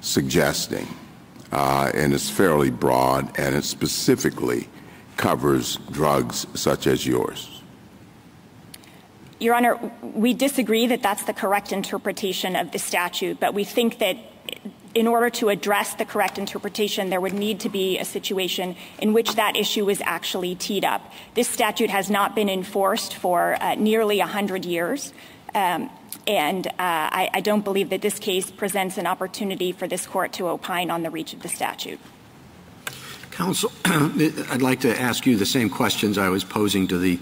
S4: suggesting. Uh, and it's fairly broad, and it specifically covers drugs such as yours.
S11: Your Honor, we disagree that that's the correct interpretation of the statute, but we think that in order to address the correct interpretation, there would need to be a situation in which that issue was actually teed up. This statute has not been enforced for uh, nearly 100 years. Um, and uh, I, I, don't believe that this case presents an opportunity for this court to opine on the reach of the statute.
S2: Counsel, I'd like to ask you the same questions I was posing to the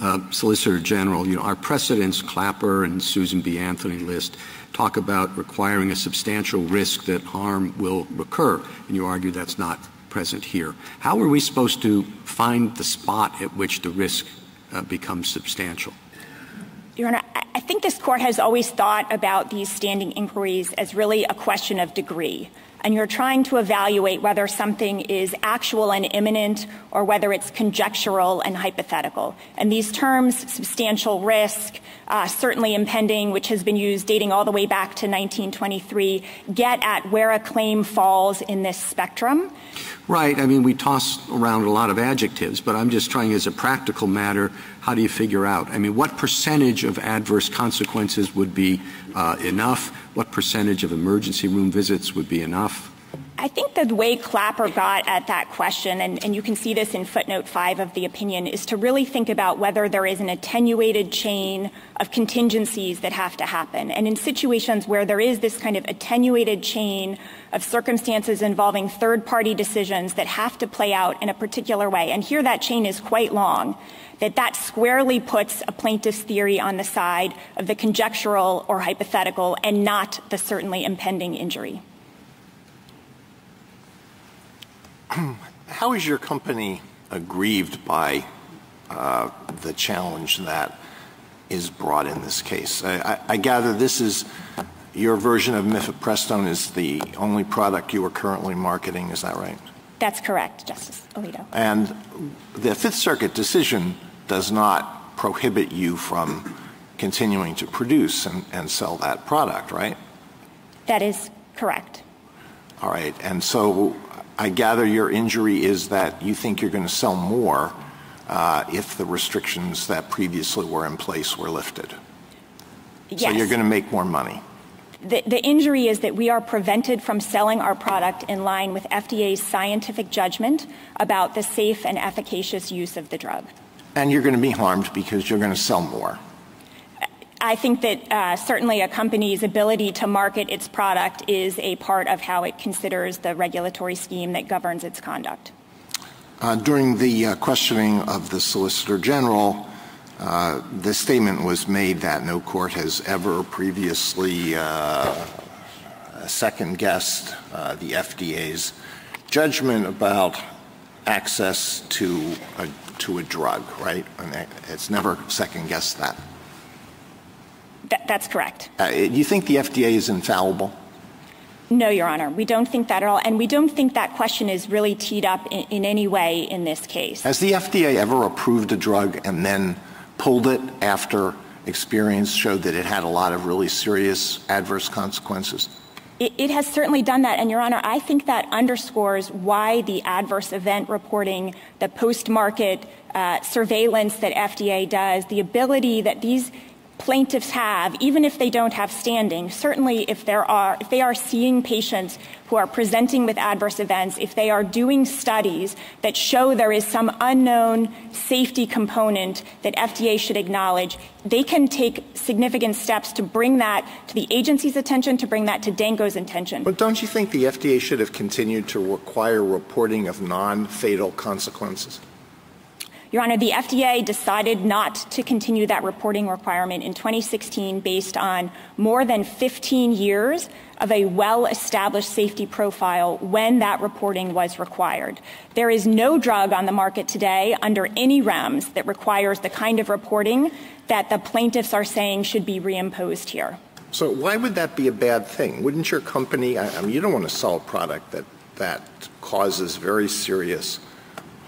S2: uh, Solicitor General. You know, our precedents, Clapper and Susan B. Anthony list, talk about requiring a substantial risk that harm will recur, and you argue that's not present here. How are we supposed to find the spot at which the risk uh, becomes substantial?
S11: Your Honor, I think this court has always thought about these standing inquiries as really a question of degree and you're trying to evaluate whether something is actual and imminent or whether it's conjectural and hypothetical. And these terms, substantial risk, uh, certainly impending, which has been used dating all the way back to 1923, get at where a claim falls in this spectrum.
S2: Right. I mean, we toss around a lot of adjectives, but I'm just trying as a practical matter, how do you figure out? I mean, what percentage of adverse consequences would be uh, enough? What percentage of emergency room visits would be enough?
S11: I think the way Clapper got at that question, and, you can see this in footnote five of the opinion, is to really think about whether there is an attenuated chain of contingencies that have to happen. And in situations where there is this kind of attenuated chain of circumstances involving third party decisions that have to play out in a particular way, and here that chain is quite long, that that squarely puts a plaintiff's theory on the side of the conjectural or hypothetical and not the certainly impending injury.
S1: How is your company aggrieved by uh, the challenge that is brought in this case? I, gather this is your version of mifepristone is the only product you are currently marketing. Is that right?
S11: That's correct, Justice Alito.
S1: And the Fifth Circuit decision does not prohibit you from continuing to produce and, and sell that product, right?
S11: That is correct.
S1: All right. And so I gather your injury is that you think you're going to sell more uh, if the restrictions that previously were in place were lifted.
S11: Yes.
S1: So you're going to make more money.
S11: The, the, injury is that we are prevented from selling our product in line with FDA's scientific judgment about the safe and efficacious use of the drug.
S1: And you're going to be harmed because you're going to sell more.
S11: I think that uh, certainly a company's ability to market its product is a part of how it considers the regulatory scheme that governs its conduct.
S1: Uh, during the uh, questioning of the Solicitor General, uh, the statement was made that no court has ever previously uh, second guessed uh, the FDA's judgment about access to a, to a drug, right? And it's never second guessed that.
S11: Th- that's correct.
S1: Uh, do you think the FDA is infallible?
S11: No, Your Honor. We don't think that at all. And we don't think that question is really teed up in, any way in this case.
S1: Has the FDA ever approved a drug and then pulled it after experience showed that it had a lot of really serious adverse consequences?
S11: It, it, has certainly done that. And, Your Honor, I think that underscores why the adverse event reporting, the post market uh, surveillance that FDA does, the ability that these plaintiffs have, even if they don't have standing, certainly if there are if they are seeing patients who are presenting with adverse events, if they are doing studies that show there is some unknown safety component that FDA should acknowledge, they can take significant steps to bring that to the agency's attention, to bring that to Danco's attention.
S1: But don't you think the FDA should have continued to require reporting of non-fatal consequences?
S11: Your Honor, the FDA decided not to continue that reporting requirement in 2016 based on more than 15 years of a well-established safety profile when that reporting was required. There is no drug on the market today under any REMS that requires the kind of reporting that the plaintiffs are saying should be reimposed here.
S1: So why would that be a bad thing? Wouldn't your company, I mean, you don't want to sell a product that, that causes very serious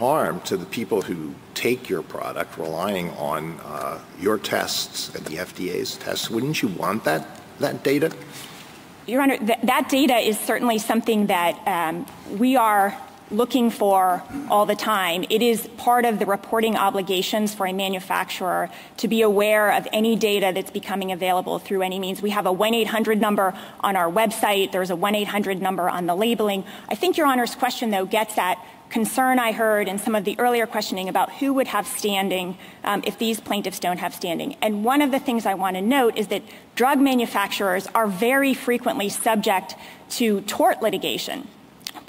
S1: harm to the people who take your product relying on uh, your tests and the FDA's tests. Wouldn't you want that, that data?
S11: Your Honor, th- that data is certainly something that um, we are looking for all the time. It is part of the reporting obligations for a manufacturer to be aware of any data that's becoming available through any means. We have a 1-800 number on our website. There's a 1-800 number on the labeling. I think Your Honor's question, though, gets at concern I heard in some of the earlier questioning about who would have standing um, if these plaintiffs don't have standing. And one of the things I want to note is that drug manufacturers are very frequently subject to tort litigation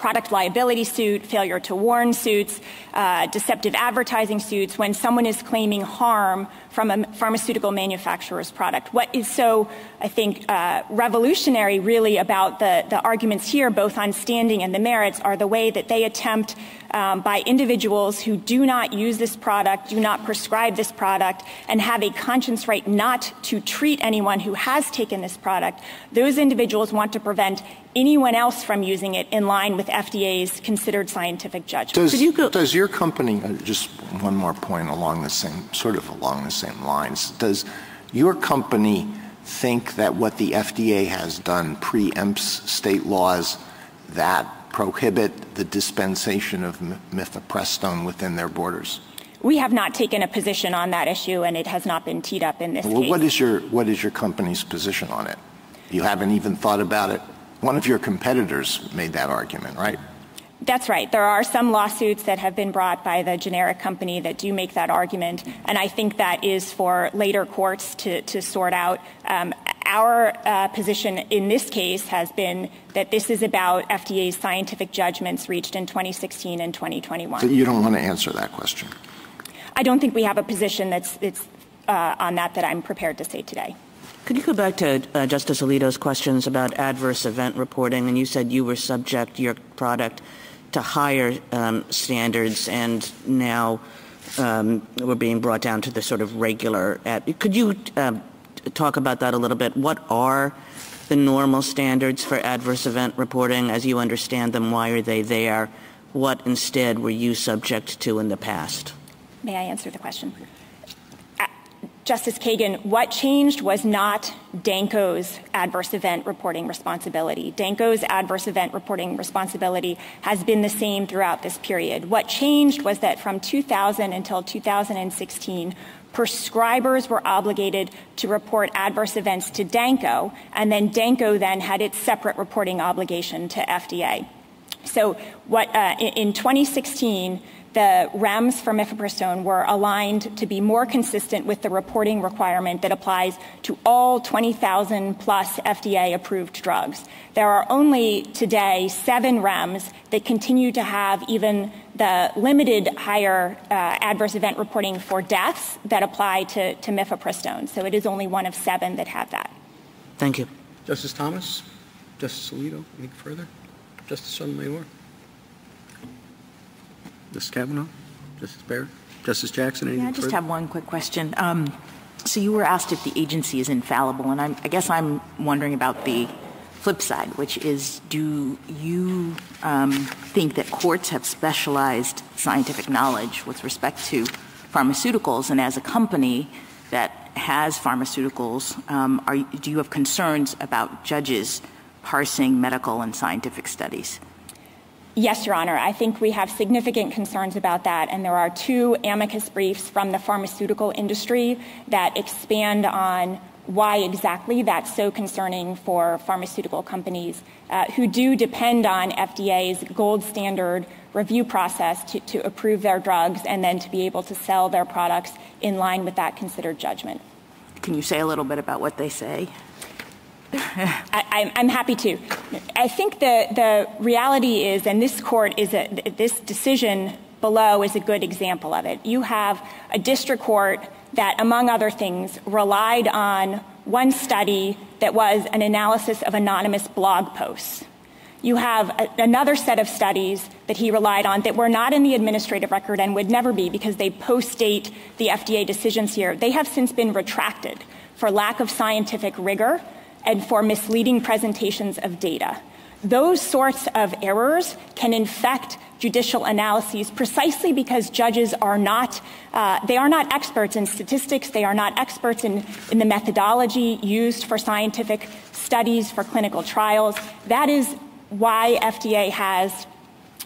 S11: product liability suit, failure to warn suits, uh, deceptive advertising suits when someone is claiming harm from a pharmaceutical manufacturer's product. What is so, I think, uh, revolutionary really about the, the arguments here, both on standing and the merits, are the way that they attempt by individuals who do not use this product, do not prescribe this product, and have a conscience right not to treat anyone who has taken this product. Those individuals want to prevent anyone else from using it in line with FDA's considered scientific judgment.
S1: Does, you go- does your company, uh, just one more point along the same, sort of along the same lines, does your company think that what the FDA has done preempts state laws that prohibit the dispensation of mifepristone within their borders?
S11: We have not taken a position on that issue, and it has not been teed up in this
S1: well,
S11: case.
S1: What is, your, what is your company's position on it? You haven't even thought about it? One of your competitors made that argument, right?
S11: That's right. There are some lawsuits that have been brought by the generic company that do make that argument, and I think that is for later courts to, to sort out. Um, our uh, position in this case has been that this is about FDA's scientific judgments reached in 2016 and 2021.
S1: So you don't want to answer that question?
S11: I don't think we have a position that's, that's uh, on that that I'm prepared to say today.
S8: Could you go back to uh, Justice Alito's questions about adverse event reporting? And you said you were subject, your product, to higher um, standards, and now um, we're being brought down to the sort of regular. Ad- could you uh, talk about that a little bit? What are the normal standards for adverse event reporting as you understand them? Why are they there? What instead were you subject to in the past?
S11: May I answer the question? Uh, Justice Kagan, what changed was not Danco's adverse event reporting responsibility. Danco's adverse event reporting responsibility has been the same throughout this period. What changed was that from 2000 until 2016, prescribers were obligated to report adverse events to Danco, and then Danco then had its separate reporting obligation to FDA. So what, uh, in 2016, the REMS for mifepristone were aligned to be more consistent with the reporting requirement that applies to all 20,000 plus FDA approved drugs. There are only today seven REMS that continue to have even the limited higher uh, adverse event reporting for deaths that apply to, to mifepristone. So it is only one of seven that have that.
S8: Thank you.
S2: Justice Thomas? Justice Alito? Any further? Justice Sotomayor? Justice Kavanaugh? Justice Barrett? Justice Jackson? Anything
S10: yeah, I just
S2: further?
S10: have one quick question. Um, so you were asked if the agency is infallible, and I'm, i guess I'm wondering about the flip side, which is do you um, think that courts have specialized scientific knowledge with respect to pharmaceuticals, and as a company that has pharmaceuticals, um, are, do you have concerns about judges parsing medical and scientific studies?
S11: Yes, Your Honor. I think we have significant concerns about that, and there are two amicus briefs from the pharmaceutical industry that expand on why exactly that's so concerning for pharmaceutical companies uh, who do depend on FDA's gold standard review process to, to approve their drugs and then to be able to sell their products in line with that considered judgment.
S10: Can you say a little bit about what they say?
S11: I, am happy to. I think the, the reality is, and this court is a, this decision below is a good example of it. You have a district court that, among other things, relied on one study that was an analysis of anonymous blog posts. You have a, another set of studies that he relied on that were not in the administrative record and would never be because they post-date the FDA decisions here. They have since been retracted for lack of scientific rigor and for misleading presentations of data. Those sorts of errors can infect judicial analyses precisely because judges are not uh, they are not experts in statistics. They are not experts in, in the methodology used for scientific studies for clinical trials. That is why fda has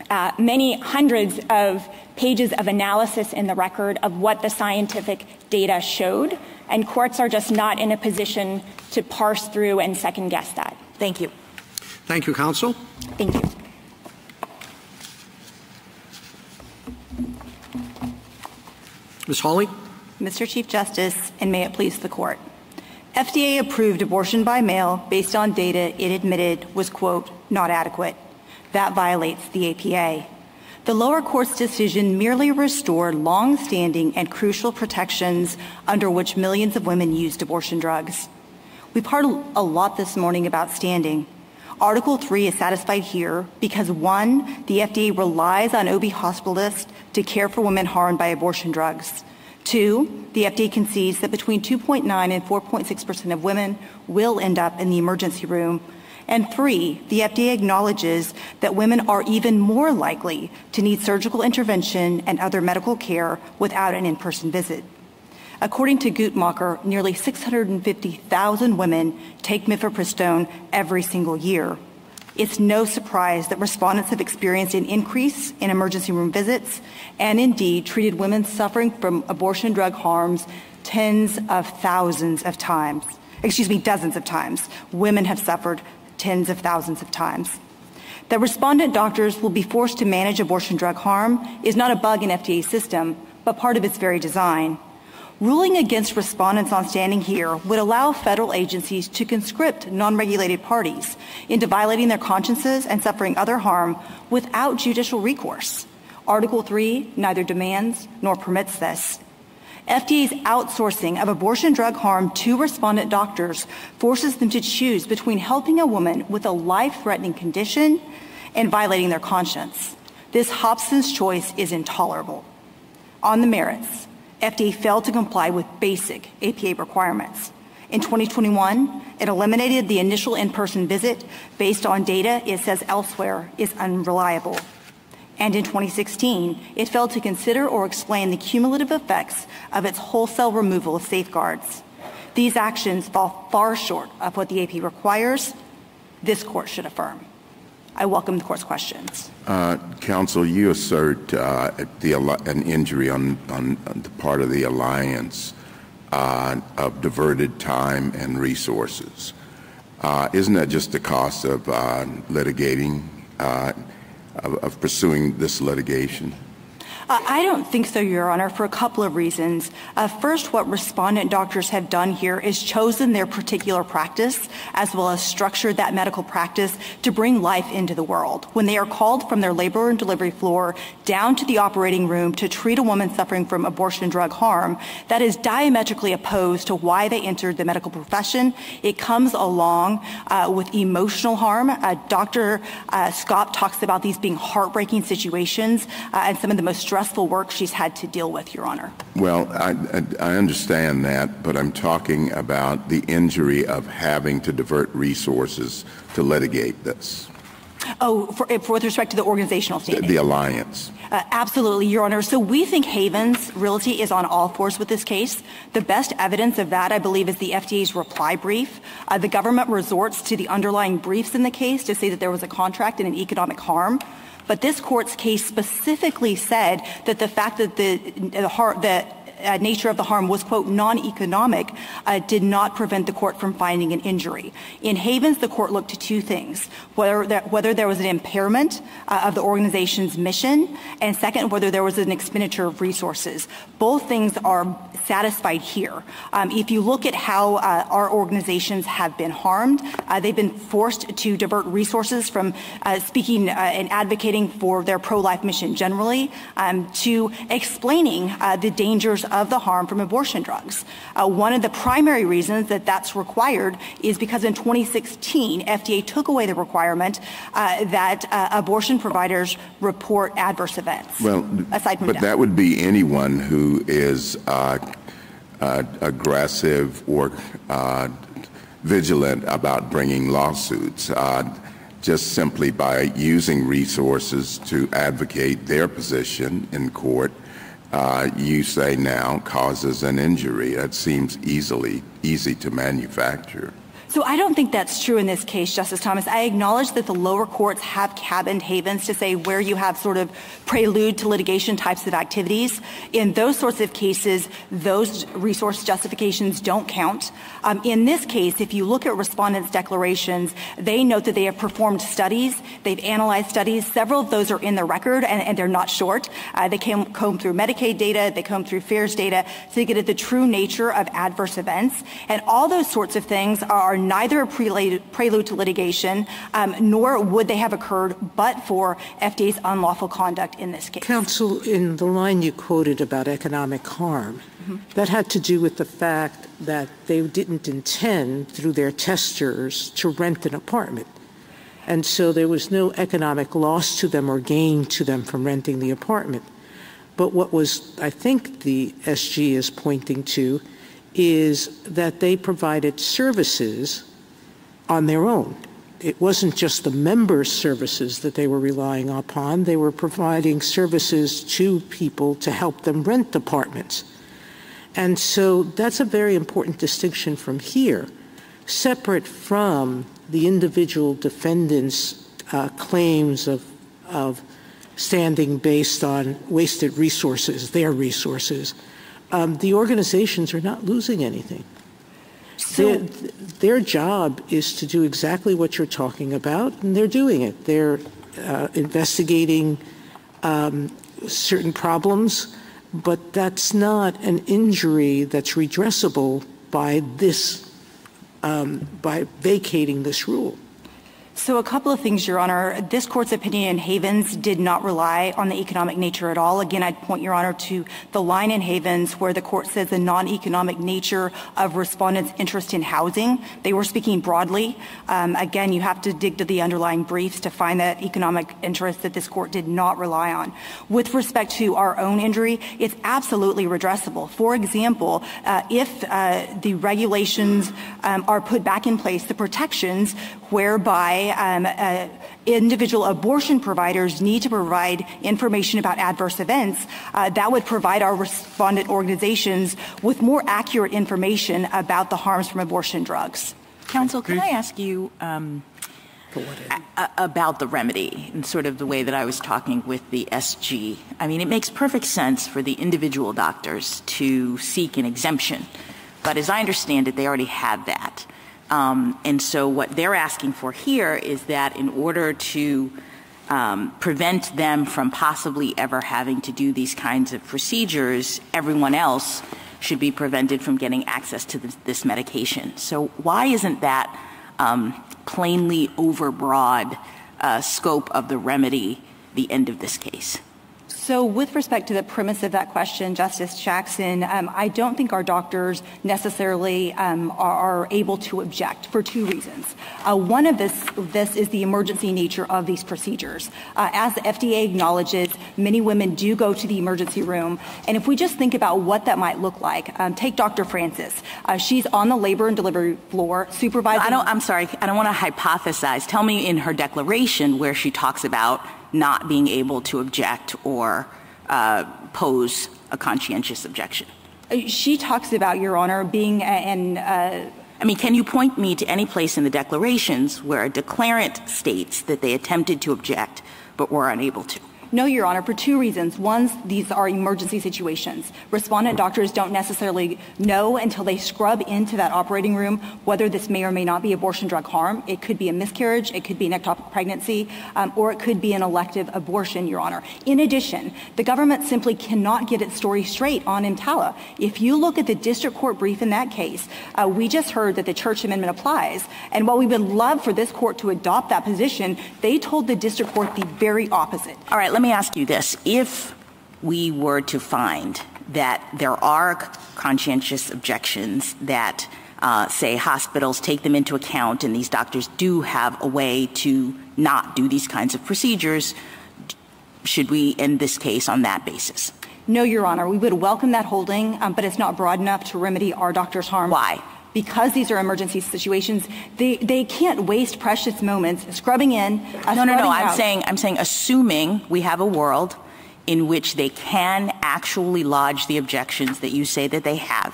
S11: uh, many hundreds of pages of analysis in the record of what the scientific data showed and courts are just not in a position to parse through and second guess that.
S10: Thank you.
S2: Thank you, counsel.
S11: Thank you.
S2: Ms. Hawley?
S12: Mr. Chief Justice, and may it please the court. FDA approved abortion by mail based on data it admitted was, quote, not adequate. That violates the APA. The lower court's decision merely restored long-standing and crucial protections under which millions of women used abortion drugs. We've heard a lot this morning about standing. Article 3 is satisfied here because, one, the FDA relies on OB hospitalists to care for women harmed by abortion drugs. Two, the FDA concedes that between 2.9 and 4.6 percent of women will end up in the emergency room and three, the FDA acknowledges that women are even more likely to need surgical intervention and other medical care without an in-person visit. According to Guttmacher, nearly 650,000 women take mifepristone every single year. It's no surprise that respondents have experienced an increase in emergency room visits and indeed treated women suffering from abortion drug harms tens of thousands of times. Excuse me, dozens of times. Women have suffered tens of thousands of times. That respondent doctors will be forced to manage abortion drug harm is not a bug in FDA's system, but part of its very design. Ruling against respondents on standing here would allow federal agencies to conscript non-regulated parties into violating their consciences and suffering other harm without judicial recourse. Article 3 neither demands nor permits this. FDA's outsourcing of abortion drug harm to respondent doctors forces them to choose between helping a woman with a life-threatening condition and violating their conscience. This Hobson's choice is intolerable. On the merits, FDA failed to comply with basic APA requirements. In 2021, it eliminated the initial in-person visit based on data it says elsewhere is unreliable and in 2016, it failed to consider or explain the cumulative effects of its wholesale removal of safeguards. These actions fall far short of what the APA requires. This court should affirm. I welcome the court's questions.
S4: Uh, counsel, you assert uh, the, an injury on, on, on, the part of the alliance uh, of diverted time and resources. Uh, isn't that just the cost of uh, litigating uh, of, of pursuing this litigation?
S12: Uh, I don't think so, Your Honor, for a couple of reasons. Uh, first, what respondent doctors have done here is chosen their particular practice as well as structured that medical practice to bring life into the world. When they are called from their labor and delivery floor down to the operating room to treat a woman suffering from abortion drug harm, that is diametrically opposed to why they entered the medical profession. It comes along uh, with emotional harm. Dr. Scott talks about these being heartbreaking situations and some of the most stressful work she's had to deal with, Your Honor.
S4: Well, I, I, understand that, but I'm talking about the injury of having to divert resources to litigate this.
S12: Oh, for, for with respect to the organizational standing?
S4: The, the alliance.
S12: Uh, absolutely, Your Honor. So we think Havens Realty is on all fours with this case. The best evidence of that, I believe, is the FDA's reply brief. Uh, the government resorts to the underlying briefs in the case to say that there was a contract and an economic harm. But this court's case specifically said that the fact that the, nature of the harm was, quote, non-economic, uh, did not prevent the court from finding an injury. In Havens, the court looked to two things, whether there, whether there was an impairment uh, of the organization's mission, and second, whether there was an expenditure of resources. Both things are satisfied here. Um, if you look at how uh, our organizations have been harmed, uh, they've been forced to divert resources from uh, speaking and advocating for their pro-life mission generally um, to explaining the dangers of the harm from abortion drugs. Uh, one of the primary reasons that that's required is because in 2016, FDA took away the requirement uh, that uh, abortion providers report adverse events.
S4: Well,
S12: aside from
S4: but that would be anyone who is uh, uh, aggressive or uh, vigilant about bringing lawsuits just simply by using resources to advocate their position in court Uh, you say now causes an injury. That seems easily easy to manufacture.
S12: So I don't think that's true in this case, Justice Thomas. I acknowledge that the lower courts have cabined havens to say where you have sort of prelude to litigation types of activities. In those sorts of cases, those resource justifications don't count. Um, in this case, if you look at respondents' declarations, they note that they have performed studies, they've analyzed studies. Several of those are in the record, and, and they're not short. Uh, they came, comb through Medicaid data, they comb through FAERS data to get at the true nature of adverse events. And all those sorts of things are are neither a prelude to litigation, um, nor would they have occurred but for FDA's unlawful conduct in this case.
S5: Counsel, in the line you quoted about economic harm, mm-hmm. that had to do with the fact that they didn't intend, through their testers, to rent an apartment. And so there was no economic loss to them or gain to them from renting the apartment. But what was, I think, the SG is pointing to is that they provided services on their own. It wasn't just the members' services that they were relying upon. They were providing services to people to help them rent apartments. And so that's a very important distinction from here, separate from the individual defendants' uh, claims of, of standing based on wasted resources, their resources um, the organizations are not losing anything. So, their, their, job is to do exactly what you're talking about, and they're doing it. They're uh, investigating um, certain problems, but that's not an injury that's redressable by this, um, by vacating this rule.
S12: So a couple of things, Your Honor. This court's opinion in Havens did not rely on the economic nature at all. Again, I'd point, Your Honor, to the line in Havens where the court says the non-economic nature of respondents' interest in housing. They were speaking broadly. Um, again, you have to dig to the underlying briefs to find that economic interest that this court did not rely on. With respect to our own injury, it's absolutely redressable. For example, uh, if uh, the regulations um, are put back in place, the protections whereby um, uh, individual abortion providers need to provide information about adverse events, uh, that would provide our respondent organizations with more accurate information about the harms from abortion drugs.
S10: Counsel, can I ask you um, about the remedy and sort of the way that I was talking with the SG? I mean, it makes perfect sense for the individual doctors to seek an exemption, but as I understand it, they already had that. Um, and so what they're asking for here is that in order to um, prevent them from possibly ever having to do these kinds of procedures, everyone else should be prevented from getting access to this, medication. So why isn't that um, plainly overbroad uh, scope of the remedy the end of this case?
S12: So with respect to the premise of that question, Justice Jackson, um, I don't think our doctors necessarily um, are, able to object for two reasons. Uh, one of this, this is the emergency nature of these procedures. Uh, as the FDA acknowledges, many women do go to the emergency room. And if we just think about what that might look like, um, take Dr. Francis. Uh, she's on the labor and delivery floor supervising.
S10: I don't, I'm sorry, I don't want to hypothesize. Tell me in her declaration where she talks about not being able to object or uh, pose a conscientious objection?
S12: She talks about, Your Honor, being an. Uh,
S10: I mean, can you point me to any place in the declarations where a declarant states that they attempted to object but were unable to?
S12: No, Your Honor, for two reasons. One, these are emergency situations. Respondent doctors don't necessarily know until they scrub into that operating room whether this may or may not be abortion drug harm. It could be a miscarriage, it could be an ectopic pregnancy, um, or it could be an elective abortion, Your Honor. In addition, the government simply cannot get its story straight on EMTALA. If you look at the district court brief in that case, uh, we just heard that the Church Amendment applies. And while we would love for this court to adopt that position, they told the district court the very opposite.
S10: All right, let me ask you this. If we were to find that there are conscientious objections that uh, say hospitals take them into account and these doctors do have a way to not do these kinds of procedures, should we end this case on that basis?
S12: No, Your Honor. We would welcome that holding, um, but it's not broad enough to remedy our doctors' harm.
S10: Why?
S12: Because these are emergency situations, they, they can't waste precious moments scrubbing in.
S10: No, no, no. I'm saying, I'm saying, assuming we have a world in which they can actually lodge the objections that you say that they have.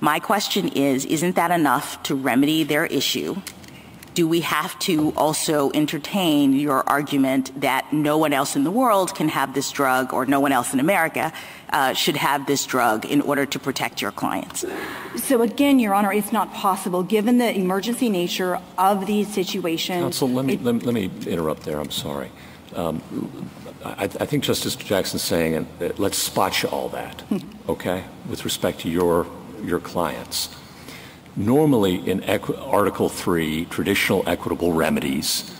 S10: My question is, isn't that enough to remedy their issue? Do we have to also entertain your argument that no one else in the world can have this drug or no one else in America should have this drug in order to protect your clients?
S12: So again, Your Honor, it's not possible given the emergency nature of these situations.
S7: Counsel, let me, let, let, me interrupt there. I'm sorry. Um, I, I, think Justice Jackson's saying, uh, let's spot you all that, hmm. okay, with respect to your, your clients. Normally in Article 3, traditional equitable remedies,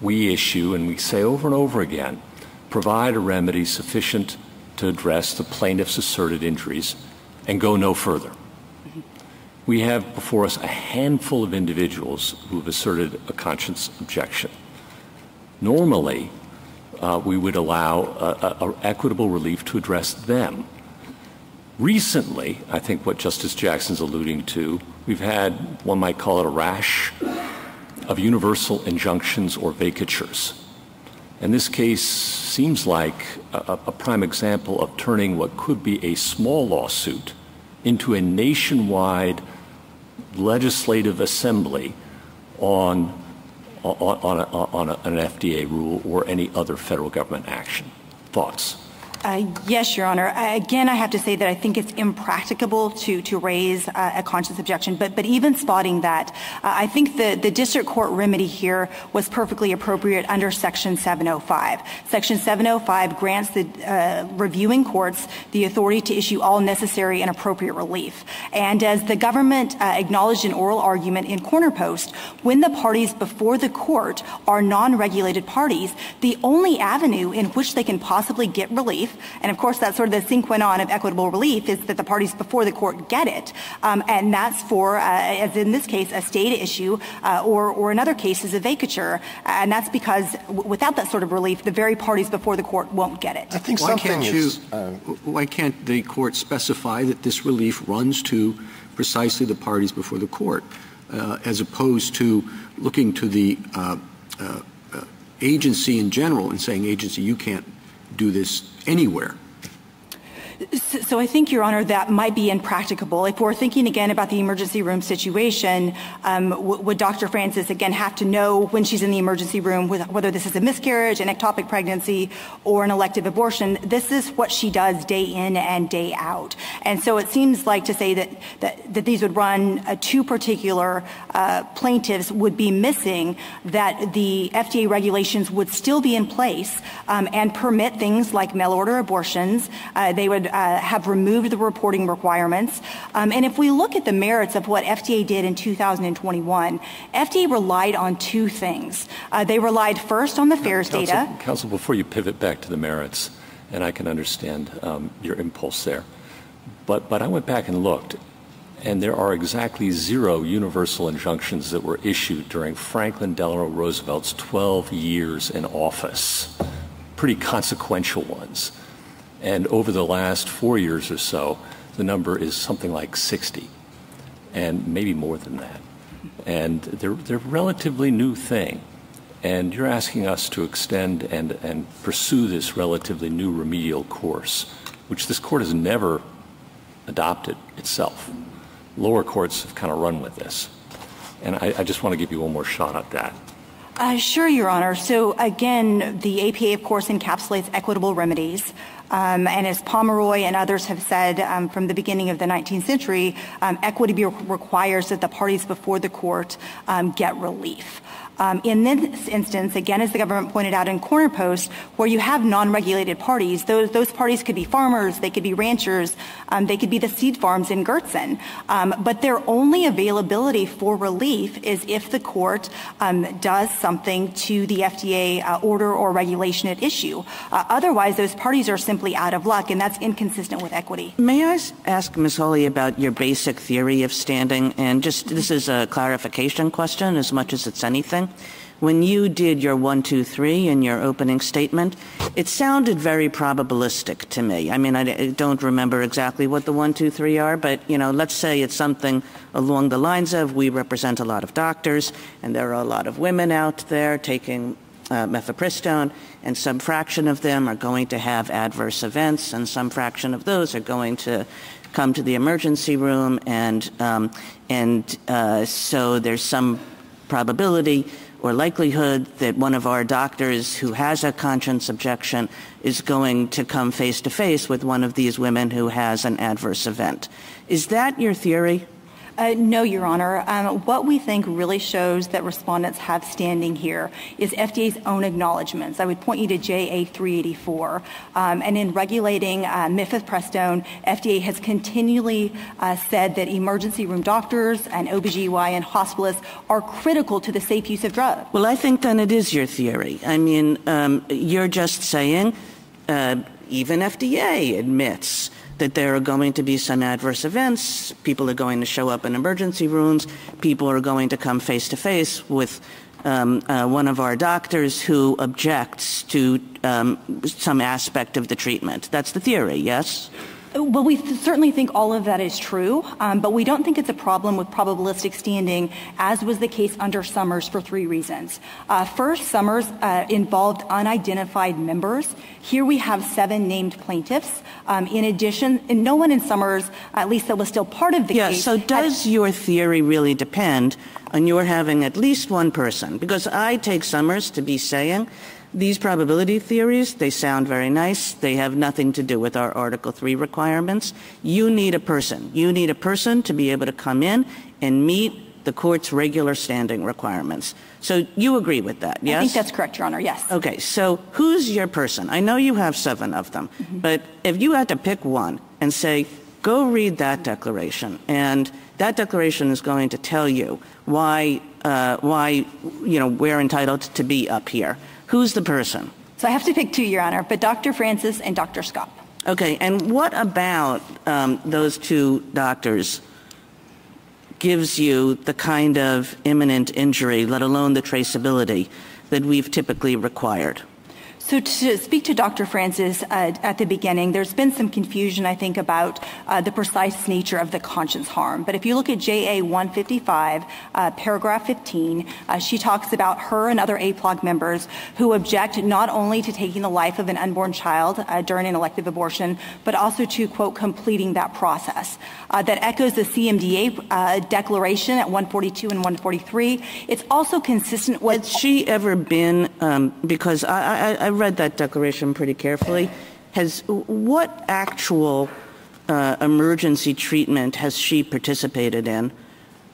S7: we issue and we say over and over again, provide a remedy sufficient to address the plaintiff's asserted injuries and go no further. We have before us a handful of individuals who have asserted a conscience objection. Normally, uh, we would allow a equitable relief to address them. Recently, I think what Justice Jackson's alluding to, we've had, one might call it a rash of universal injunctions or vacaturs. And this case seems like a, a, prime example of turning what could be a small lawsuit into a nationwide legislative assembly on, on, on, a, on a, an FDA rule or any other federal government action. Thoughts?
S12: Uh, yes, Your Honor. Again, I have to say that I think it's impracticable to, raise uh, a conscious objection. But, even spotting that, uh, I think the, district court remedy here was perfectly appropriate under Section 705. Section 705 grants the reviewing courts the authority to issue all necessary and appropriate relief. And as the government acknowledged in oral argument in Corner Post, when the parties before the court are non-regulated parties, the only avenue in which they can possibly get relief relief. And of course, that's sort of the sine qua non of equitable relief is that the parties before the court get it. Um, and that's for, uh, as in this case, a state issue, uh, or, or in other cases, a vacatur. And that's because w- without that sort of relief, the very parties before the court won't get it.
S2: I think why can't you, uh, why can't the court specify that this relief runs to precisely the parties before the court, uh, as opposed to looking to the uh, uh, agency in general and saying, agency, you can't do this anywhere.
S12: So I think, Your Honor, that might be impracticable. If we're thinking again about the emergency room situation, um, would Dr. Francis again have to know when she's in the emergency room whether this is a miscarriage, an ectopic pregnancy, or an elective abortion? This is what she does day in and day out. And so it seems like to say that, these would run uh, two particular uh, plaintiffs would be missing, that the FDA regulations would still be in place um, and permit things like mail order abortions. Uh, they would uh, have removed the reporting requirements. Um, and if we look at the merits of what FDA did in 2021, FDA relied on two things. Uh, they relied first on the FAERS
S7: Counsel,
S12: data.
S7: Counsel, before you pivot back to the merits, and I can understand um, your impulse there, but, but I went back and looked, and there are exactly zero universal injunctions that were issued during Franklin Delano Roosevelt's 12 years in office, pretty consequential ones. And over the last four years or so, the number is something like 60, and maybe more than that. And they're, they're a relatively new thing. And you're asking us to extend and, and pursue this relatively new remedial course, which this court has never adopted itself. Lower courts have kind of run with this. And I, I just want to give you one more shot at that.
S12: Uh, sure, Your Honor. So again, the APA, of course, encapsulates equitable remedies. Um, and as Pomeroy and others have said um, from the beginning of the 19th century, um, equity requires that the parties before the court get relief. Um, in this instance, again, as the government pointed out in Corner Post, where you have non-regulated parties, those, those parties could be farmers, they could be ranchers, um, they could be the seed farms in Geertson. Um, but their only availability for relief is if the court does something to the FDA uh, order or regulation at issue. Uh, otherwise, those parties are simply out of luck, and that's inconsistent with equity.
S8: May I ask Ms. Hawley about your basic theory of standing? And just this is a clarification question as much as it's anything. When you did your one, two, three in your opening statement, it sounded very probabilistic to me. I mean, I don't remember exactly what the one, two, three are, but, you know, let's say it's something along the lines of we represent a lot of doctors and there are a lot of women out there taking uh, mifepristone and some fraction of them are going to have adverse events and some fraction of those are going to come to the emergency room and um, and uh, so there's some probability or likelihood that one of our doctors who has a conscience objection is going to come face to face with one of these women who has an adverse event. Is that your theory?
S12: Uh, no, Your Honor. Um, what we think really shows that respondents have standing here is FDA's own acknowledgments. I would point you to JA 384. Um, and in regulating uh, mifepristone, FDA has continually uh, said that emergency room doctors and OBGYN hospitalists are critical to the safe use of drugs.
S8: Well, I think then it is your theory. I mean, um, you're just saying uh, even FDA admits that there are going to be some adverse events. People are going to show up in emergency rooms. People are going to come face to face with um, uh, one of our doctors who objects to um, some aspect of the treatment. That's the theory, yes?
S12: Well, we certainly think all of that is true, um, but we don't think it's a problem with probabilistic standing, as was the case under Summers for three reasons. Uh, first, Summers uh, involved unidentified members. Here we have seven named plaintiffs. Um, in addition, and no one in Summers, at least that was still part of the case.
S8: So does your theory really depend on your having at least one person? Because I take Summers to be saying these probability theories, they sound very nice. They have nothing to do with our Article 3 requirements. You need a person. You need a person to be able to come in and meet the court's regular standing requirements. So you agree with that, yes?
S12: I think that's correct, Your Honor, yes.
S8: Okay, so who's your person? I know you have seven of them, mm-hmm. but if you had to pick one and say, go read that declaration, and that declaration is going to tell you why, uh, why you know, we're entitled to be up here Who's the person?
S12: So I have to pick two, Your Honor, but Dr. Francis and Dr. Scott.
S8: Okay, and what about um, those two doctors gives you the kind of imminent injury, let alone the traceability, that we've typically required?
S12: So to speak to Dr. Francis uh, at the beginning, there's been some confusion, I think, about uh, the precise nature of the conscience harm. But if you look at JA 155, uh, paragraph 15, uh, she talks about her and other APLOG members who object not only to taking the life of an unborn child uh, during an elective abortion, but also to, quote, completing that process. Uh, that echoes the CMDA declaration at 142 and 143. It's also consistent with...
S8: Has she ever been, um, because I, I, I read that declaration pretty carefully. Has what actual uh, emergency treatment has she participated in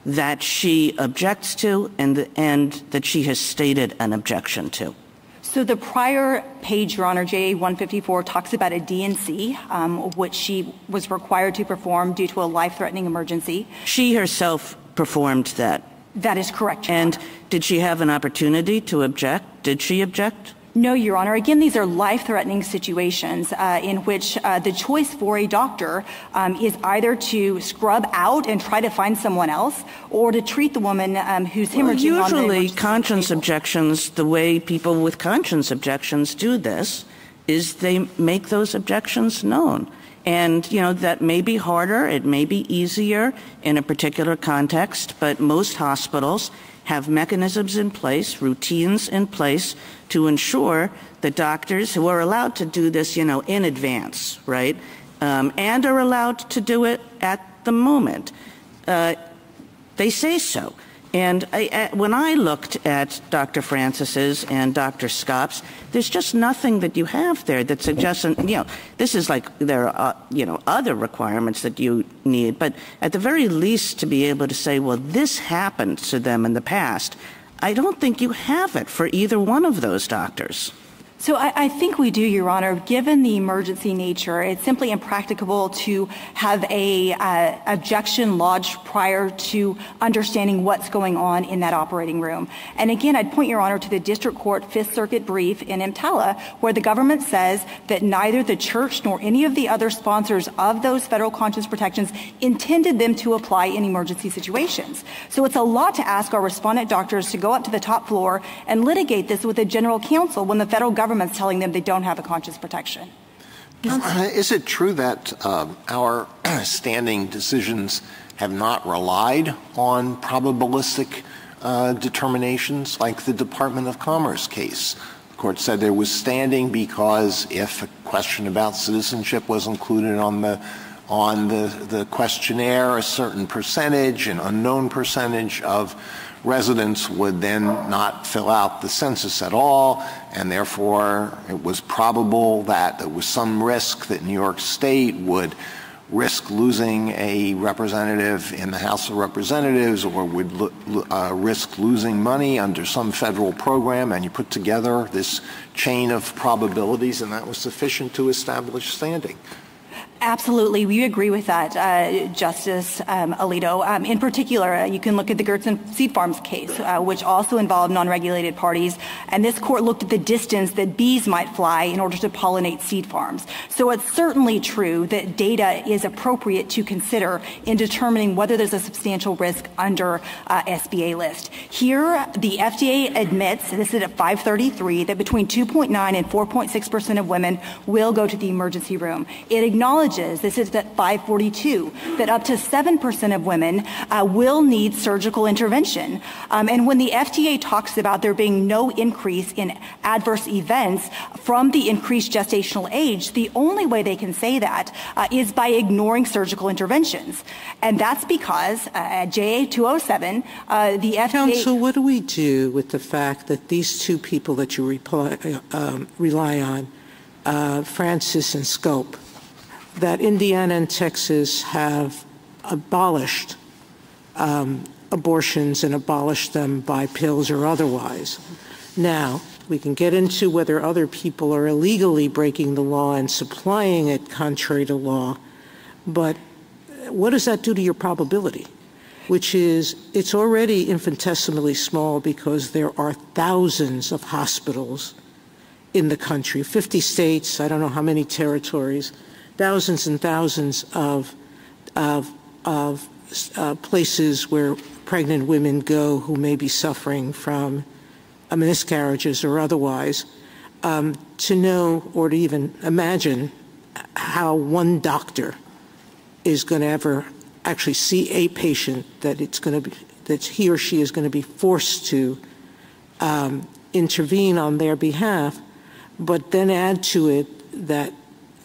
S8: that she objects to and, and that she has stated an objection to?
S12: So the prior page, Your Honor, JA 154, talks about a D&C, um, which she was required to perform due to a life-threatening emergency.
S8: She herself performed that?
S12: That is correct, Your
S8: And
S12: Honor.
S8: did she have an opportunity to object? Did she object?
S12: No, Your Honor. Again, these are life-threatening situations uh, in which uh, the choice for a doctor um, is either to scrub out and try to find someone else or to treat the woman um, who's hemorrhaging
S8: well, usually
S12: on
S8: conscience objections, the way people with conscience objections do this is they make those objections known. And, you know, that may be harder. It may be easier in a particular context, but most hospitals have mechanisms in place, routines in place to ensure that doctors who are allowed to do this, you know, in advance, right, um, and are allowed to do it at the moment, uh, they say so. And I, when I looked at Dr. Francis's and Dr. Scott's, there's just nothing that you have there that suggests, you know, this is like there are, uh, you know, other requirements that you need, but at the very least to be able to say, well, this happened to them in the past, I don't think you have it for either one of those doctors.
S12: So I, think we do, Your Honor. Given the emergency nature, it's simply impracticable to have a uh, objection lodged prior to understanding what's going on in that operating room. And again, I'd point Your Honor to the District Court Fifth Circuit brief in EMTALA, where the government says that neither the church nor any of the other sponsors of those federal conscience protections intended them to apply in emergency situations. So it's a lot to ask our respondent doctors to go up to the top floor and litigate this with the general counsel when the federal government government's telling them they don't have a conscious protection.
S1: Is it true that uh, our standing decisions have not relied on probabilistic uh, determinations like the Department of Commerce case? The court said there was standing because if a question about citizenship was included on the on the, the questionnaire, a certain percentage, an unknown percentage of residents would then not fill out the census at all, and therefore it was probable that there was some risk that New York State would risk losing a representative in the House of Representatives or would uh, risk losing money under some federal program, and you put together this chain of probabilities, and that was sufficient to establish standing.
S12: Absolutely. We agree with that, uh, Justice um, Alito. Um, in particular, uh, you can look at the Geertson Seed Farms case, uh, which also involved non-regulated parties. And this court looked at the distance that bees might fly in order to pollinate seed farms. So it's certainly true that data is appropriate to consider in determining whether there's a substantial risk under uh, SBA list. Here, the FDA admits, and this is at 533, that between 2.9 and 4.6 percent of women will go to the emergency room. It acknowledges acknowledges, this is at 542, that up to 7% of women uh, will need surgical intervention. Um, and when the FDA talks about there being no increase in adverse events from the increased gestational age, the only way they can say that uh, is by ignoring surgical interventions. And that's because uh, at JA 207, uh, the FDA.
S5: Counsel, what do we do with the fact that these two people that you reply, um, rely on, uh, Francis and Scott, that Indiana and Texas have abolished um, abortions and abolished them by pills or otherwise. Now, we can get into whether other people are illegally breaking the law and supplying it contrary to law, but what does that do to your probability? Which is, it's already infinitesimally small because there are thousands of hospitals in the country, 50 states, I don't know how many territories, thousands and thousands of, of, of uh, places where pregnant women go who may be suffering from uh, miscarriages or otherwise, um, to know or to even imagine how one doctor is going to ever actually see a patient that it's going to be that he or she is going to be forced to um, intervene on their behalf, but then add to it that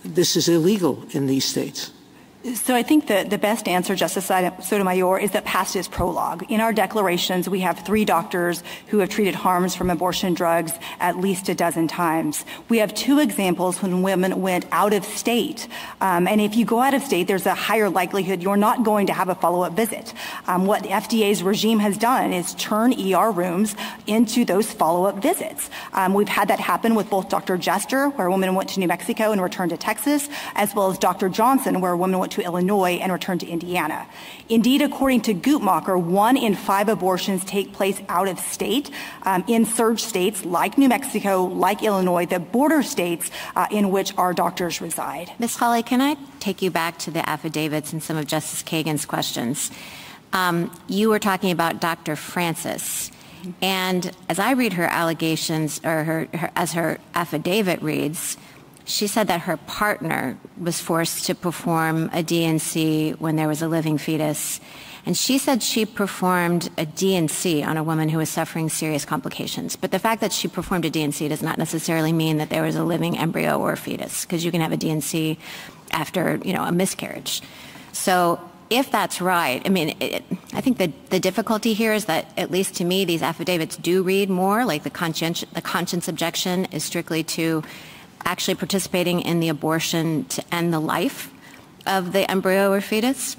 S5: this is illegal in these states.
S12: So I think the best answer, Justice Sotomayor, is that past is prologue. In our declarations, we have three doctors who have treated harms from abortion drugs at least a dozen times. We have two examples when women went out of state. Um, and if you go out of state, there's a higher likelihood you're not going to have a follow-up visit. Um, what the FDA's regime has done is turn ER rooms into those follow-up visits. Um, we've had that happen with both Dr. Jester, where a woman went to New Mexico and returned to Texas, as well as Dr. Johnson, where a woman went to Illinois and returned to Indiana. Indeed, according to Guttmacher, one in five abortions take place out of state um, in surge states like New Mexico, like Illinois, the border states uh, in which our doctors reside.
S6: Ms. Hawley, can I take you back to the affidavits and some of Justice Kagan's questions? Um, you were talking about Dr. Francis. And as I read her allegations, or her, her, as her affidavit reads, she said that her partner was forced to perform a D&C when there was a living fetus. And she said she performed a D&C on a woman who was suffering serious complications. But the fact that she performed a D&C does not necessarily mean that there was a living embryo or fetus, because you can have a D&C after, you know, a miscarriage. So if that's right, I mean, it, I think the, the difficulty here is that, at least to me, these affidavits do read more like the conscience, the conscience objection is strictly to actually participating in the abortion to end the life of the embryo or fetus.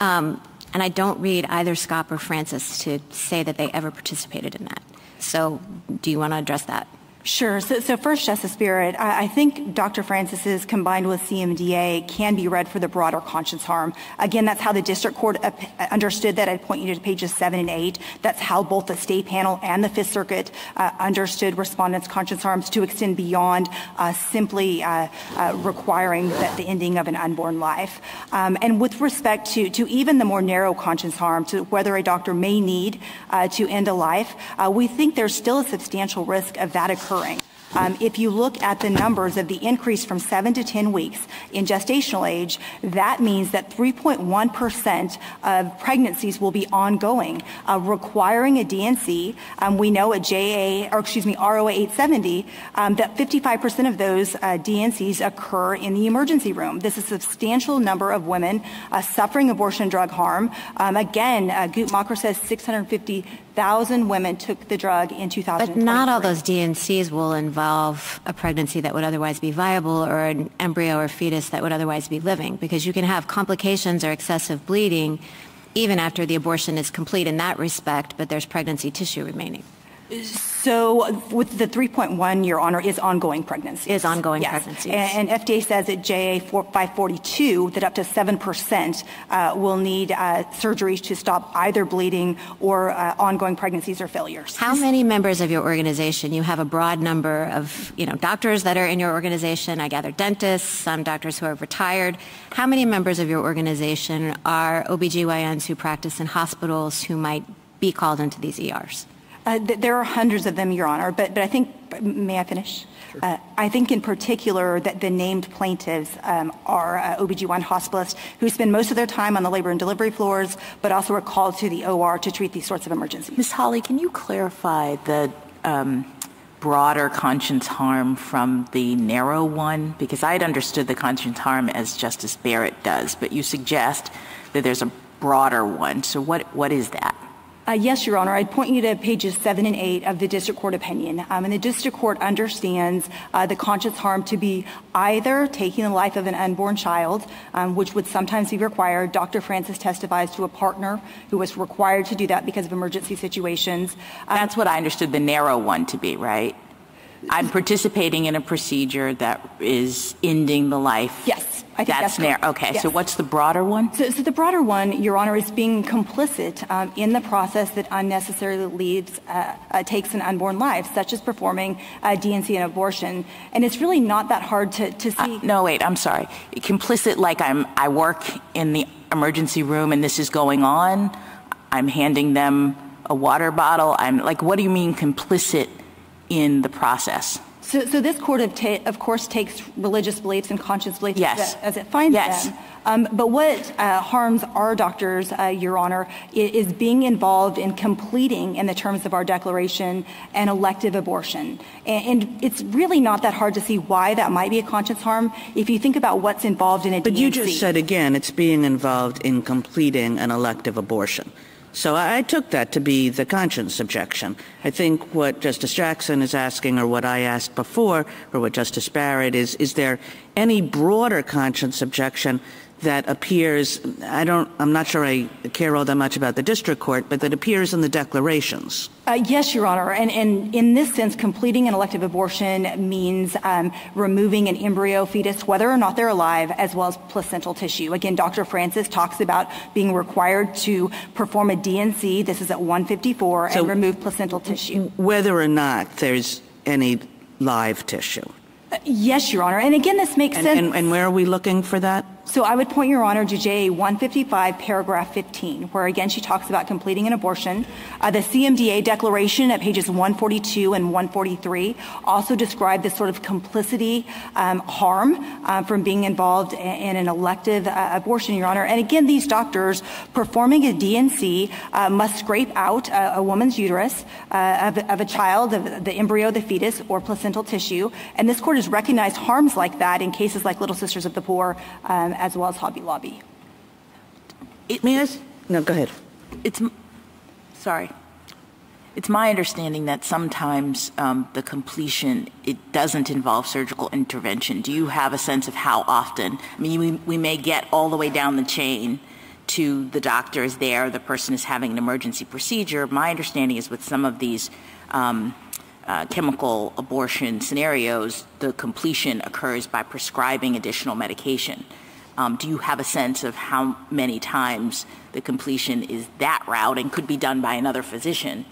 S6: Um, and I don't read either Scott or Francis to say that they ever participated in that. So do you want to address that?
S12: Sure. So, so first, Justice Barrett, I, I, think Dr. Francis's combined with CMDA can be read for the broader conscience harm. Again, that's how the district court understood that. I'd point you to pages seven and eight. That's how both the state panel and the Fifth Circuit uh, understood respondents' conscience harms to extend beyond uh, simply uh, uh requiring the, the, ending of an unborn life. Um, and with respect to, to even the more narrow conscience harm, to whether a doctor may need uh, to end a life, uh, we think there's still a substantial risk of that occurring occurring. Um, if you look at the numbers of the increase from 7 to 10 weeks in gestational age, that means that 3.1 percent of pregnancies will be ongoing, uh, requiring a D&C. Um, we know at JA, or excuse me, ROA 870, um, that 55 percent of those uh, D&Cs occur in the emergency room. This is a substantial number of women uh, suffering abortion drug harm. Um, again, uh, Guttmacher says 650 thousand women took the drug in 2000.
S6: But not all those D&Cs will involve a pregnancy that would otherwise be viable or an embryo or fetus that would otherwise be living because you can have complications or excessive bleeding even after the abortion is complete in that respect, but there's pregnancy tissue remaining.
S12: So with the 3.1, Your Honor, is ongoing pregnancy.
S6: Is ongoing yes. pregnancy.
S12: And, and, FDA says at JA 542 that up to 7% uh, will need uh, surgeries to stop either bleeding or uh, ongoing pregnancies or failures.
S6: How many members of your organization? You have a broad number of, you know, doctors that are in your organization. I gather dentists, some doctors who are retired. How many members of your organization are OBGYNs who practice in hospitals who might be called into these ERs?
S12: Uh, th- there are hundreds of them, Your Honor, but, but I think, may I finish? Sure. Uh, I think in particular that the named plaintiffs um, are uh, OBGYN hospitalists who spend most of their time on the labor and delivery floors, but also are called to the OR to treat these sorts of emergencies.
S10: Ms. Hawley, can you clarify the um, broader conscience harm from the narrow one? Because I had understood the conscience harm as Justice Barrett does, but you suggest that there's a broader one. So what, what is that?
S12: Uh, yes, Your Honor. I'd point you to pages 7 and 8 of the district court opinion. Um, and the district court understands uh, the conscious harm to be either taking the life of an unborn child, um, which would sometimes be required. Dr. Francis testifies to a partner who was required to do that because of emergency situations.
S10: Um, That's what I understood the narrow one to be, right? I'm participating in a procedure that is ending the life.
S12: Yes.
S10: I think that's, that's Okay, yes. so what's the broader one?
S12: So, so, the broader one, Your Honor, is being complicit um, in the process that unnecessarily leaves, uh, uh, takes an unborn life, such as performing a D&C and abortion. And it's really not that hard to, to uh, see.
S10: Uh, no, wait, I'm sorry. Complicit like I'm, I work in the emergency room and this is going on. I'm handing them a water bottle. I'm like, what do you mean complicit in the process?
S12: So, so this court, of, ta- of, course, takes religious beliefs and conscience beliefs
S10: yes.
S12: as, it, as, it finds
S10: yes.
S12: them. Um, but what uh, harms our doctors, uh, Your Honor, is, is, being involved in completing, in the terms of our declaration, an elective abortion. And, and, it's really not that hard to see why that might be a conscience harm if you think about what's involved in a
S8: But
S12: D&C.
S8: you just said again, it's being involved in completing an elective abortion. So I took that to be the conscience objection. I think what Justice Jackson is asking, or what I asked before, or what Justice Barrett is, is there any broader conscience objection that appears, I don't, I'm not sure I care all that much about the district court, but that appears in the declarations.
S12: Uh, yes, Your Honor. And, and, in this sense, completing an elective abortion means um, removing an embryo fetus, whether or not they're alive, as well as placental tissue. Again, Dr. Francis talks about being required to perform a D&C. This is at 154 so and remove placental tissue.
S8: Whether or not there's any live tissue.
S12: Yes, Your Honor. And again, this makes sense.
S8: And where are we looking for that?
S12: So I would point Your Honor to JA 155, paragraph 15, where again she talks about completing an abortion. Uh, the CMDA declaration at pages 142 and 143 also describe this sort of complicity um, harm uh, from being involved in, an elective uh, abortion, Your Honor. And again, these doctors performing a uh, must scrape out a, woman's uterus of, a child, of the embryo, the fetus, or placental tissue. And this court has recognized harms like that in cases like Little Sisters of the Poor um, as well as Hobby Lobby.
S10: It, may I?
S8: No, go ahead.
S10: It's sorry. It's my understanding that sometimes um, the completion it doesn't involve surgical intervention. Do you have a sense of how often? I mean, we, we may get all the way down the chain to the doctor is there, the person is having an emergency procedure. My understanding is with some of these um, uh, chemical abortion scenarios, the completion occurs by prescribing additional medication. Um, do you have a sense of how many times the completion is that route and could be done by another physician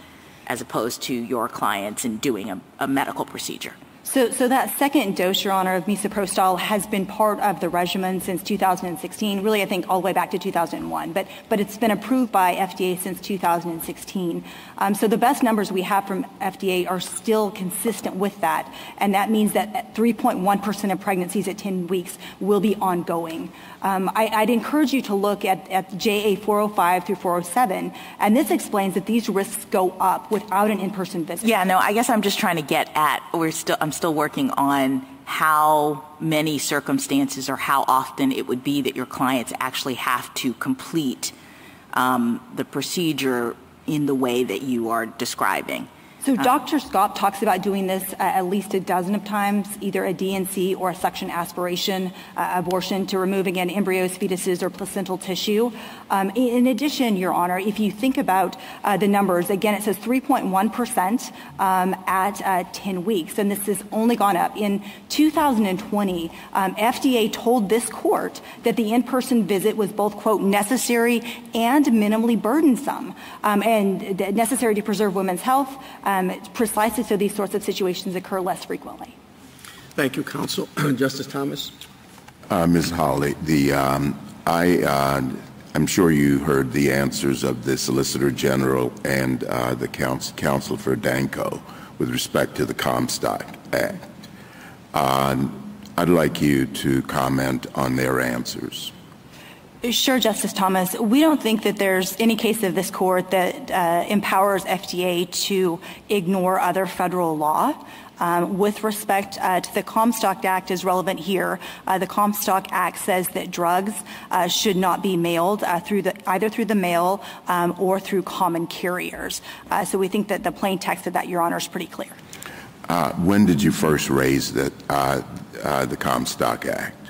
S10: as opposed to your clients in doing a, a medical procedure?
S12: So, so that second dose, Your Honor, of misoprostol has been part of the regimen since 2016, really I think all the way back to 2001, but, but it's been approved by FDA since 2016. Um, so the best numbers we have from FDA are still consistent with that, and that means that 3.1% of pregnancies at 10 weeks will be ongoing. Um, I, would encourage you to look at, JA 405 through 407, and this explains that these risks go up without an in-person visit.
S10: Yeah, no, I guess I'm just trying to get at, we're still, I'm still working on how many circumstances or how often it would be that your clients actually have to complete um, the procedure in the way that you are describing.
S12: So uh, Dr. Scott talks about doing this uh, at least a dozen of times, either a D&C or a suction aspiration uh, abortion to remove, again, embryos, fetuses, or placental tissue. Um, in addition, Your Honor, if you think about uh, the numbers, again, it says 3.1% um, at uh, 10 weeks, and this has only gone up. In 2020, um, FDA told this court that the in-person visit was both, quote, necessary and minimally burdensome, and necessary to preserve women's health, um, precisely so these sorts of situations occur less frequently.
S2: Thank you, counsel. Justice Thomas.
S4: Uh, Ms. Hawley, the um, I uh, I'm sure you heard the answers of the Solicitor General and uh, the counsel, counsel for Danco with respect to the Comstock Act. Uh, I'd like you to comment on their answers.
S12: Sure, Justice Thomas. We don't think that there's any case of this court that uh, empowers FDA to ignore other federal law. Um, with respect uh, to the Comstock Act is relevant here. Uh, the Comstock Act says that drugs uh, should not be mailed uh, through the, either through the mail um, or through common carriers. Uh, so we think that the plain text of that, Your Honor, is pretty clear.
S4: Uh, when did you first raise the Comstock Act?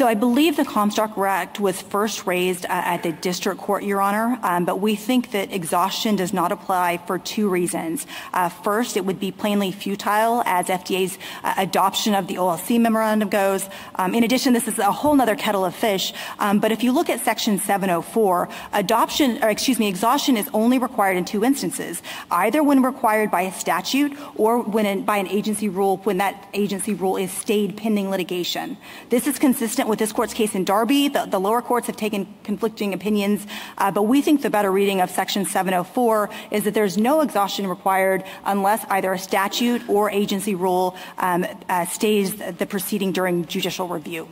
S12: So I believe the Comstock Act was first raised uh, at the district court, Your Honor, um, but we think that exhaustion does not apply for two reasons. Uh, first, it would be plainly futile as FDA's uh, adoption of the OLC memorandum goes. Um, in addition, this is a whole other kettle of fish, um, but if you look at Section 704, adoption, or excuse me, exhaustion is only required in two instances, either when required by a statute or when by an agency rule when that agency rule is stayed pending litigation. This is consistent with this court's case in Darby. The, the lower courts have taken conflicting opinions, uh, but we think the better reading of Section 704 is that there's no exhaustion required unless either a statute or agency rule um, uh, stays the proceeding during judicial review.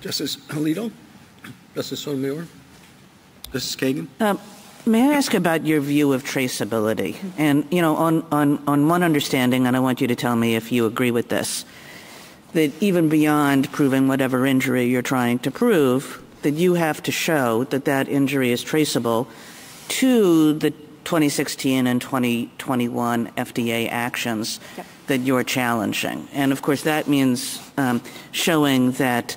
S2: Justice Alito? Justice Sotomayor? Justice Kagan? Um,
S8: May I ask about your view of traceability? And, you know, on, on, on one understanding, and I want you to tell me if you agree with this, that even beyond proving whatever injury you're trying to prove, that you have to show that that injury is traceable to the 2016 and 2021 FDA actions that you're challenging. And of course, that means um, showing that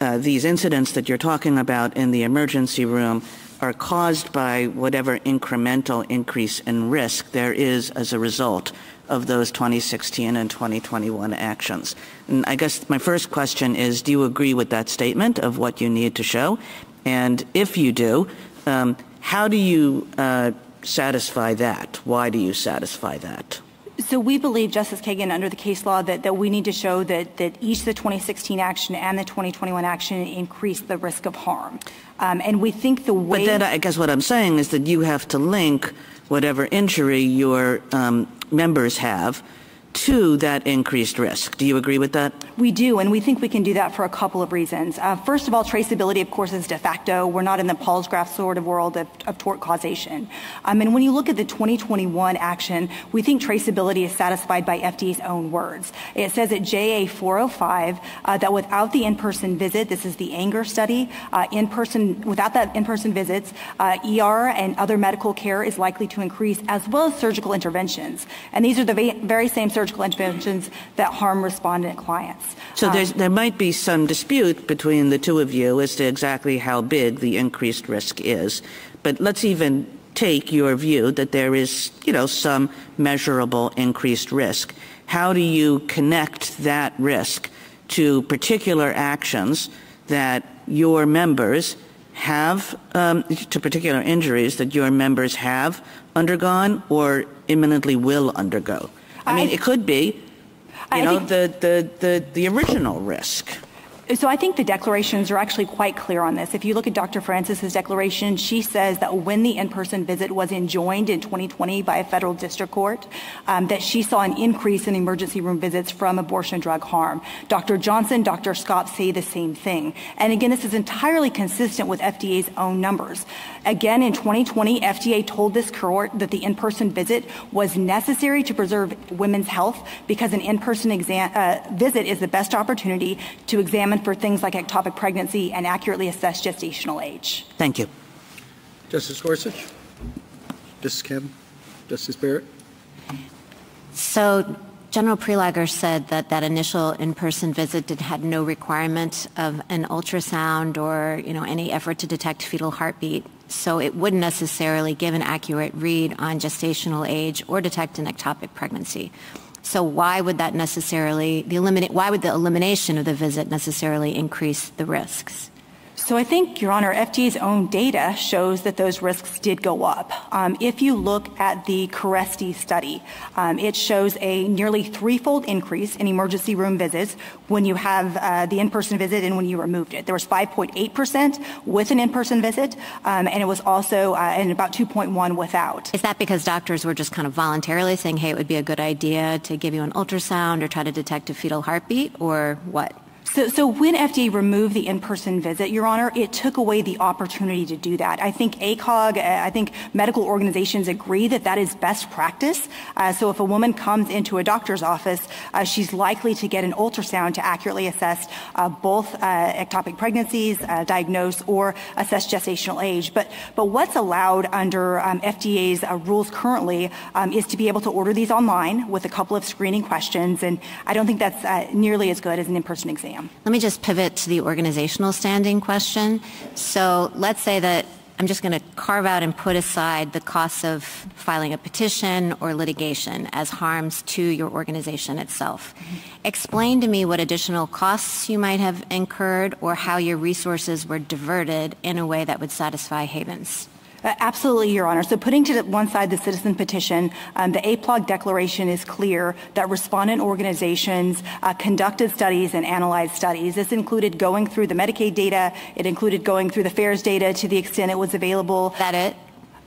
S8: uh, these incidents that you're talking about in the emergency room are caused by whatever incremental increase in risk there is as a result of those 2016 and 2021 actions. And I guess my first question is, do you agree with that statement of what you need to show? And if you do, um, how do you uh, satisfy that? Why do you satisfy that?
S12: So we believe, Justice Kagan, under the case law, that, that we need to show that, that each the 2016 action and the 2021 action increase the risk of harm. Um, and we think the way...
S8: But then I guess what I'm saying is that you have to link whatever injury your um, members have to that increased risk. Do you agree with that?
S12: We do, and we think we can do that for a couple of reasons. Uh, first of all, traceability, of course, is de facto. We're not in the Palsgraf sort of world of, of tort causation. Um, and when you look at the 2021 action, we think traceability is satisfied by FDA's own words. It says at JA 405 uh, that without the in-person visit, this is the anger study, uh, in-person without that in-person visits, ER and other medical care is likely to increase, as well as surgical interventions. And these are the very same surgical surgical interventions that harm respondent clients.
S8: So um, there might be some dispute between the two of you as to exactly how big the increased risk is. But let's even take your view that there is, you know, some measurable increased risk. How do you connect that risk to particular actions that your members have, um, to particular injuries that your members have undergone or imminently will undergo? I mean, it could be, you know, the, the, the, the original risk.
S12: So I think the declarations are actually quite clear on this. If you look at Dr. Francis's declaration, she says that when the in-person visit was enjoined in 2020 by a federal district court, um, that she saw an increase in emergency room visits from abortion drug harm. Dr. Johnson, Dr. Scott say the same thing. And again, this is entirely consistent with FDA's own numbers. Again, in 2020, FDA told this court that the in-person visit was necessary to preserve women's health because an in-person exam, uh, visit is the best opportunity to examine for things like ectopic pregnancy and accurately assess gestational age.
S8: Thank you.
S2: Justice Gorsuch? Justice Kavanaugh? Justice Barrett?
S6: So General Prelogar said that that initial in-person visit did, had no requirement of an ultrasound or you know any effort to detect fetal heartbeat. So it wouldn't necessarily give an accurate read on gestational age or detect an ectopic pregnancy. So why would that necessarily, the eliminate, why would the elimination of the visit necessarily increase the risks?
S12: So I think, Your Honor, FDA's own data shows that those risks did go up. Um, if you look at the Kerestes study, um, it shows a nearly threefold increase in emergency room visits when you have uh, the in-person visit and when you removed it. There was 5.8% with an in-person visit, um, and it was also uh, and about 2.1 without.
S6: Is that because doctors were just kind of voluntarily saying, hey, it would be a good idea to give you an ultrasound or try to detect a fetal heartbeat, or what?
S12: So, so when FDA removed the in-person visit, Your Honor, it took away the opportunity to do that. I think ACOG, uh, I think medical organizations agree that that is best practice. Uh, so if a woman comes into a doctor's office, uh, she's likely to get an ultrasound to accurately assess uh, both uh, ectopic pregnancies, uh, diagnose or assess gestational age. But, but what's allowed under um, FDA's rules currently um, is to be able to order these online with a couple of screening questions. And I don't think that's nearly as good as an in-person exam.
S6: Let me just pivot to the organizational standing question. So let's say that I'm just going to carve out and put aside the costs of filing a petition or litigation as harms to your organization itself. Mm-hmm. Explain to me what additional costs you might have incurred or how your resources were diverted in a way that would satisfy Havens.
S12: Uh, absolutely, Your Honor. So putting to one side the citizen petition, um, the AAPLOG declaration is clear that respondent organizations uh, conducted studies and analyzed studies. This included going through the Medicaid data. It included going through the FAERS data to the extent it was available.
S6: That it?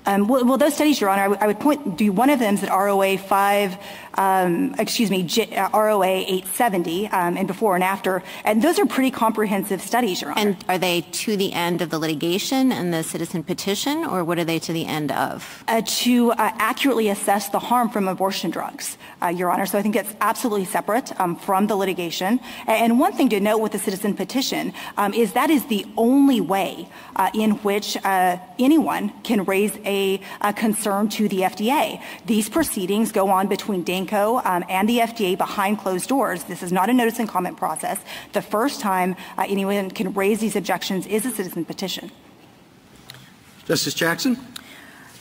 S12: Um, well, well, those studies, Your Honor, I, w- I would point to one of them is at ROA 5 um, excuse me, J- uh, ROA 870 um, and before and after. And those are pretty comprehensive studies, Your Honor.
S6: And are they to the end of the litigation and the citizen petition, or what are they to the end of?
S12: Uh, to uh, accurately assess the harm from abortion drugs, uh, Your Honor. So I think it's absolutely separate um, from the litigation. And one thing to note with the citizen petition um, is that is the only way uh, in which uh, anyone can raise a, a concern to the FDA. These proceedings go on between Dane um, and the FDA behind closed doors. This is not a notice and comment process. The first time uh, anyone can raise these objections is a citizen petition.
S2: Justice Jackson?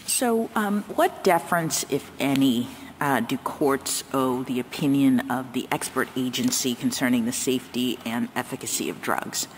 S10: So, um, what deference, if any, uh, do courts owe the opinion of the expert agency concerning the safety and efficacy of drugs?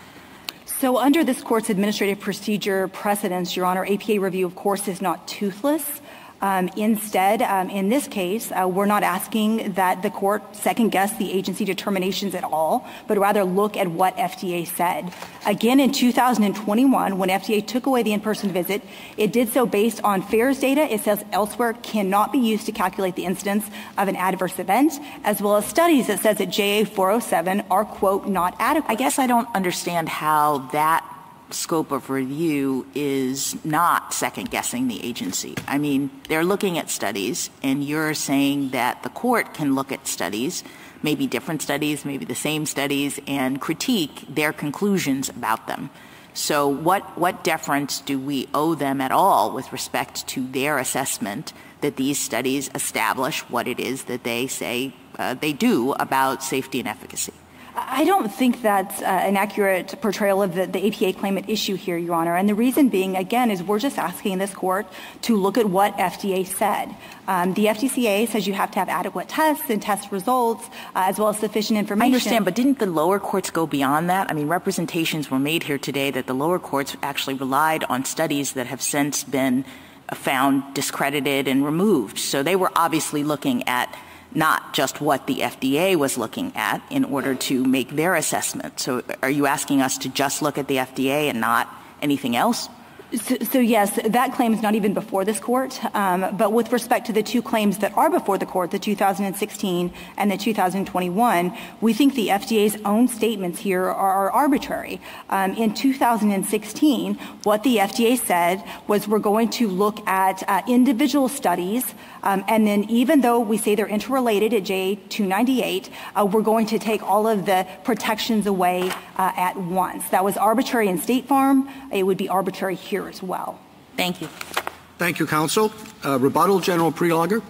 S12: So under this court's administrative procedure precedents, Your Honor, APA review, of course, is not toothless. Um, instead, um, in this case, uh, we're not asking that the court second guess the agency determinations at all, but rather look at what FDA said. Again, in 2021, when FDA took away the in-person visit, it did so based on FAERS data. It says elsewhere cannot be used to calculate the incidence of an adverse event, as well as studies that says that JA 407 are, quote, not adequate.
S10: I guess I don't understand how that scope of review is not second guessing the agency. I mean, they're looking at studies, and you're saying that the court can look at studies, maybe different studies, maybe the same studies, and critique their conclusions about them. So what, what deference do we owe them at all with respect to their assessment that these studies establish what it is that they say uh, they do about safety and efficacy?
S12: I don't think that's uh, an accurate portrayal of the, the APA claimant issue here, Your Honor. And the reason being, again, is we're just asking this court to look at what FDA said. Um, the FDCA says you have to have adequate tests and test results, uh, as well as sufficient information.
S10: I understand, but didn't the lower courts go beyond that? I mean, representations were made here today that the lower courts actually relied on studies that have since been found discredited and removed. So they were obviously looking at not just what the FDA was looking at in order to make their assessment. So are you asking us to just look at the FDA and not anything else?
S12: So, so, yes, that claim is not even before this court. Um, but with respect to the two claims that are before the court, the 2016 and the 2021, we think the FDA's own statements here are, are arbitrary. Um, in 2016, what the FDA said was we're going to look at uh, individual studies, and then even though we say they're interrelated at J298, uh, we're going to take all of the protections away uh, at once. That was arbitrary in State Farm. It would be arbitrary here here as well.
S10: Thank you.
S2: Thank you, counsel. Uh, rebuttal, General Prelogar.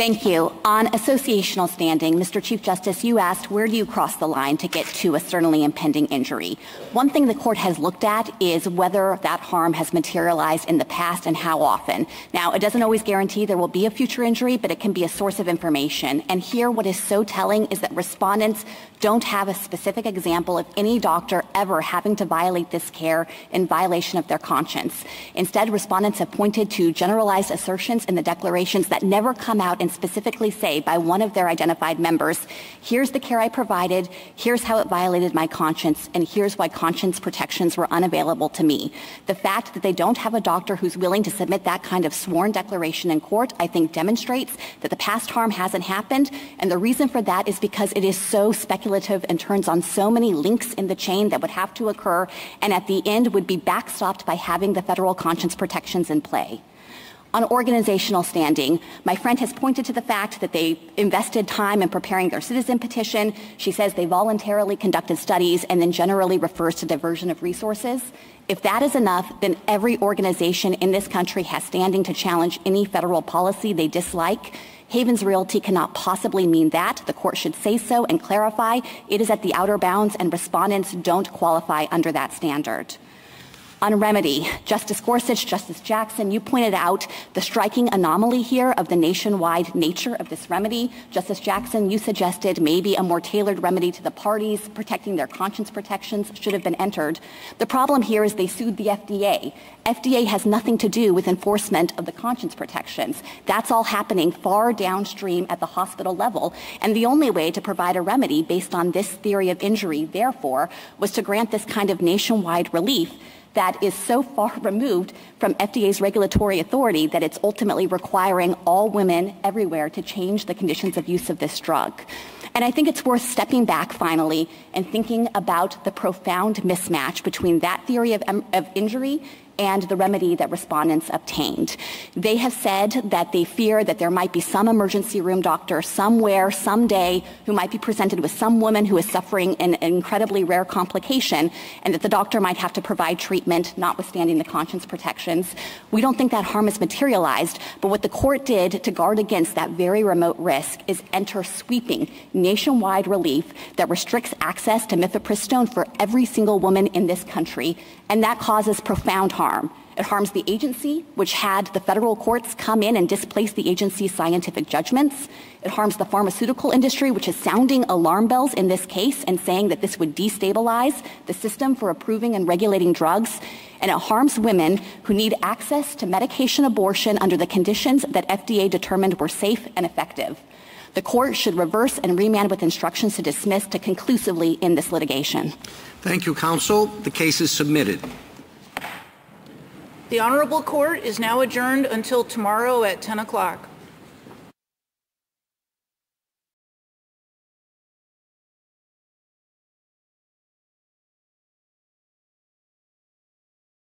S3: Thank you. On associational standing, Mr. Chief Justice, you asked where do you cross the line to get to a certainly impending injury. One thing the court has looked at is whether that harm has materialized in the past and how often. Now, it doesn't always guarantee there will be a future injury, but it can be a source of information. And here, what is so telling is that respondents don't have a specific example of any doctor ever having to violate this care in violation of their conscience. Instead, respondents have pointed to generalized assertions in the declarations that never come out and specifically say by one of their identified members, here's the care I provided, here's how it violated my conscience, and here's why conscience protections were unavailable to me. The fact that they don't have a doctor who's willing to submit that kind of sworn declaration in court, I think demonstrates that the past harm hasn't happened, and the reason for that is because it is so speculative speculative and turns on so many links in the chain that would have to occur and at the end would be backstopped by having the federal conscience protections in play. On organizational standing, my friend has pointed to the fact that they invested time in preparing their citizen petition. She says they voluntarily conducted studies and then generally refers to diversion of resources. If that is enough, then every organization in this country has standing to challenge any federal policy they dislike. Havens Realty cannot possibly mean that. The court should say so and clarify it is at the outer bounds and respondents don't qualify under that standard. On remedy, Justice Gorsuch, Justice Jackson, you pointed out the striking anomaly here of the nationwide nature of this remedy. Justice Jackson, you suggested maybe a more tailored remedy to the parties protecting their conscience protections should have been entered. The problem here is they sued the FDA. FDA has nothing to do with enforcement of the conscience protections. That's all happening far downstream at the hospital level. And the only way to provide a remedy based on this theory of injury, therefore, was to grant this kind of nationwide relief that is so far removed from FDA's regulatory authority that it's ultimately requiring all women everywhere to change the conditions of use of this drug. And I think it's worth stepping back finally and thinking about the profound mismatch between that theory of, of injury and the remedy that respondents obtained. They have said that they fear that there might be some emergency room doctor somewhere, someday, who might be presented with some woman who is suffering an incredibly rare complication, and that the doctor might have to provide treatment, notwithstanding the conscience protections. We don't think that harm is materialized, but what the court did to guard against that very remote risk is enter sweeping nationwide relief that restricts access to mifepristone for every single woman in this country, and that causes profound harm harm. It harms the agency, which had the federal courts come in and displace the agency's scientific judgments. It harms the pharmaceutical industry, which is sounding alarm bells in this case and saying that this would destabilize the system for approving and regulating drugs. and it harms women who need access to medication abortion under the conditions that FDA determined were safe and effective. The court should reverse and remand with instructions to dismiss to conclusively in this litigation.
S2: Thank you, counsel. The case is submitted.
S13: The Honorable Court is now adjourned until tomorrow at 10 o'clock.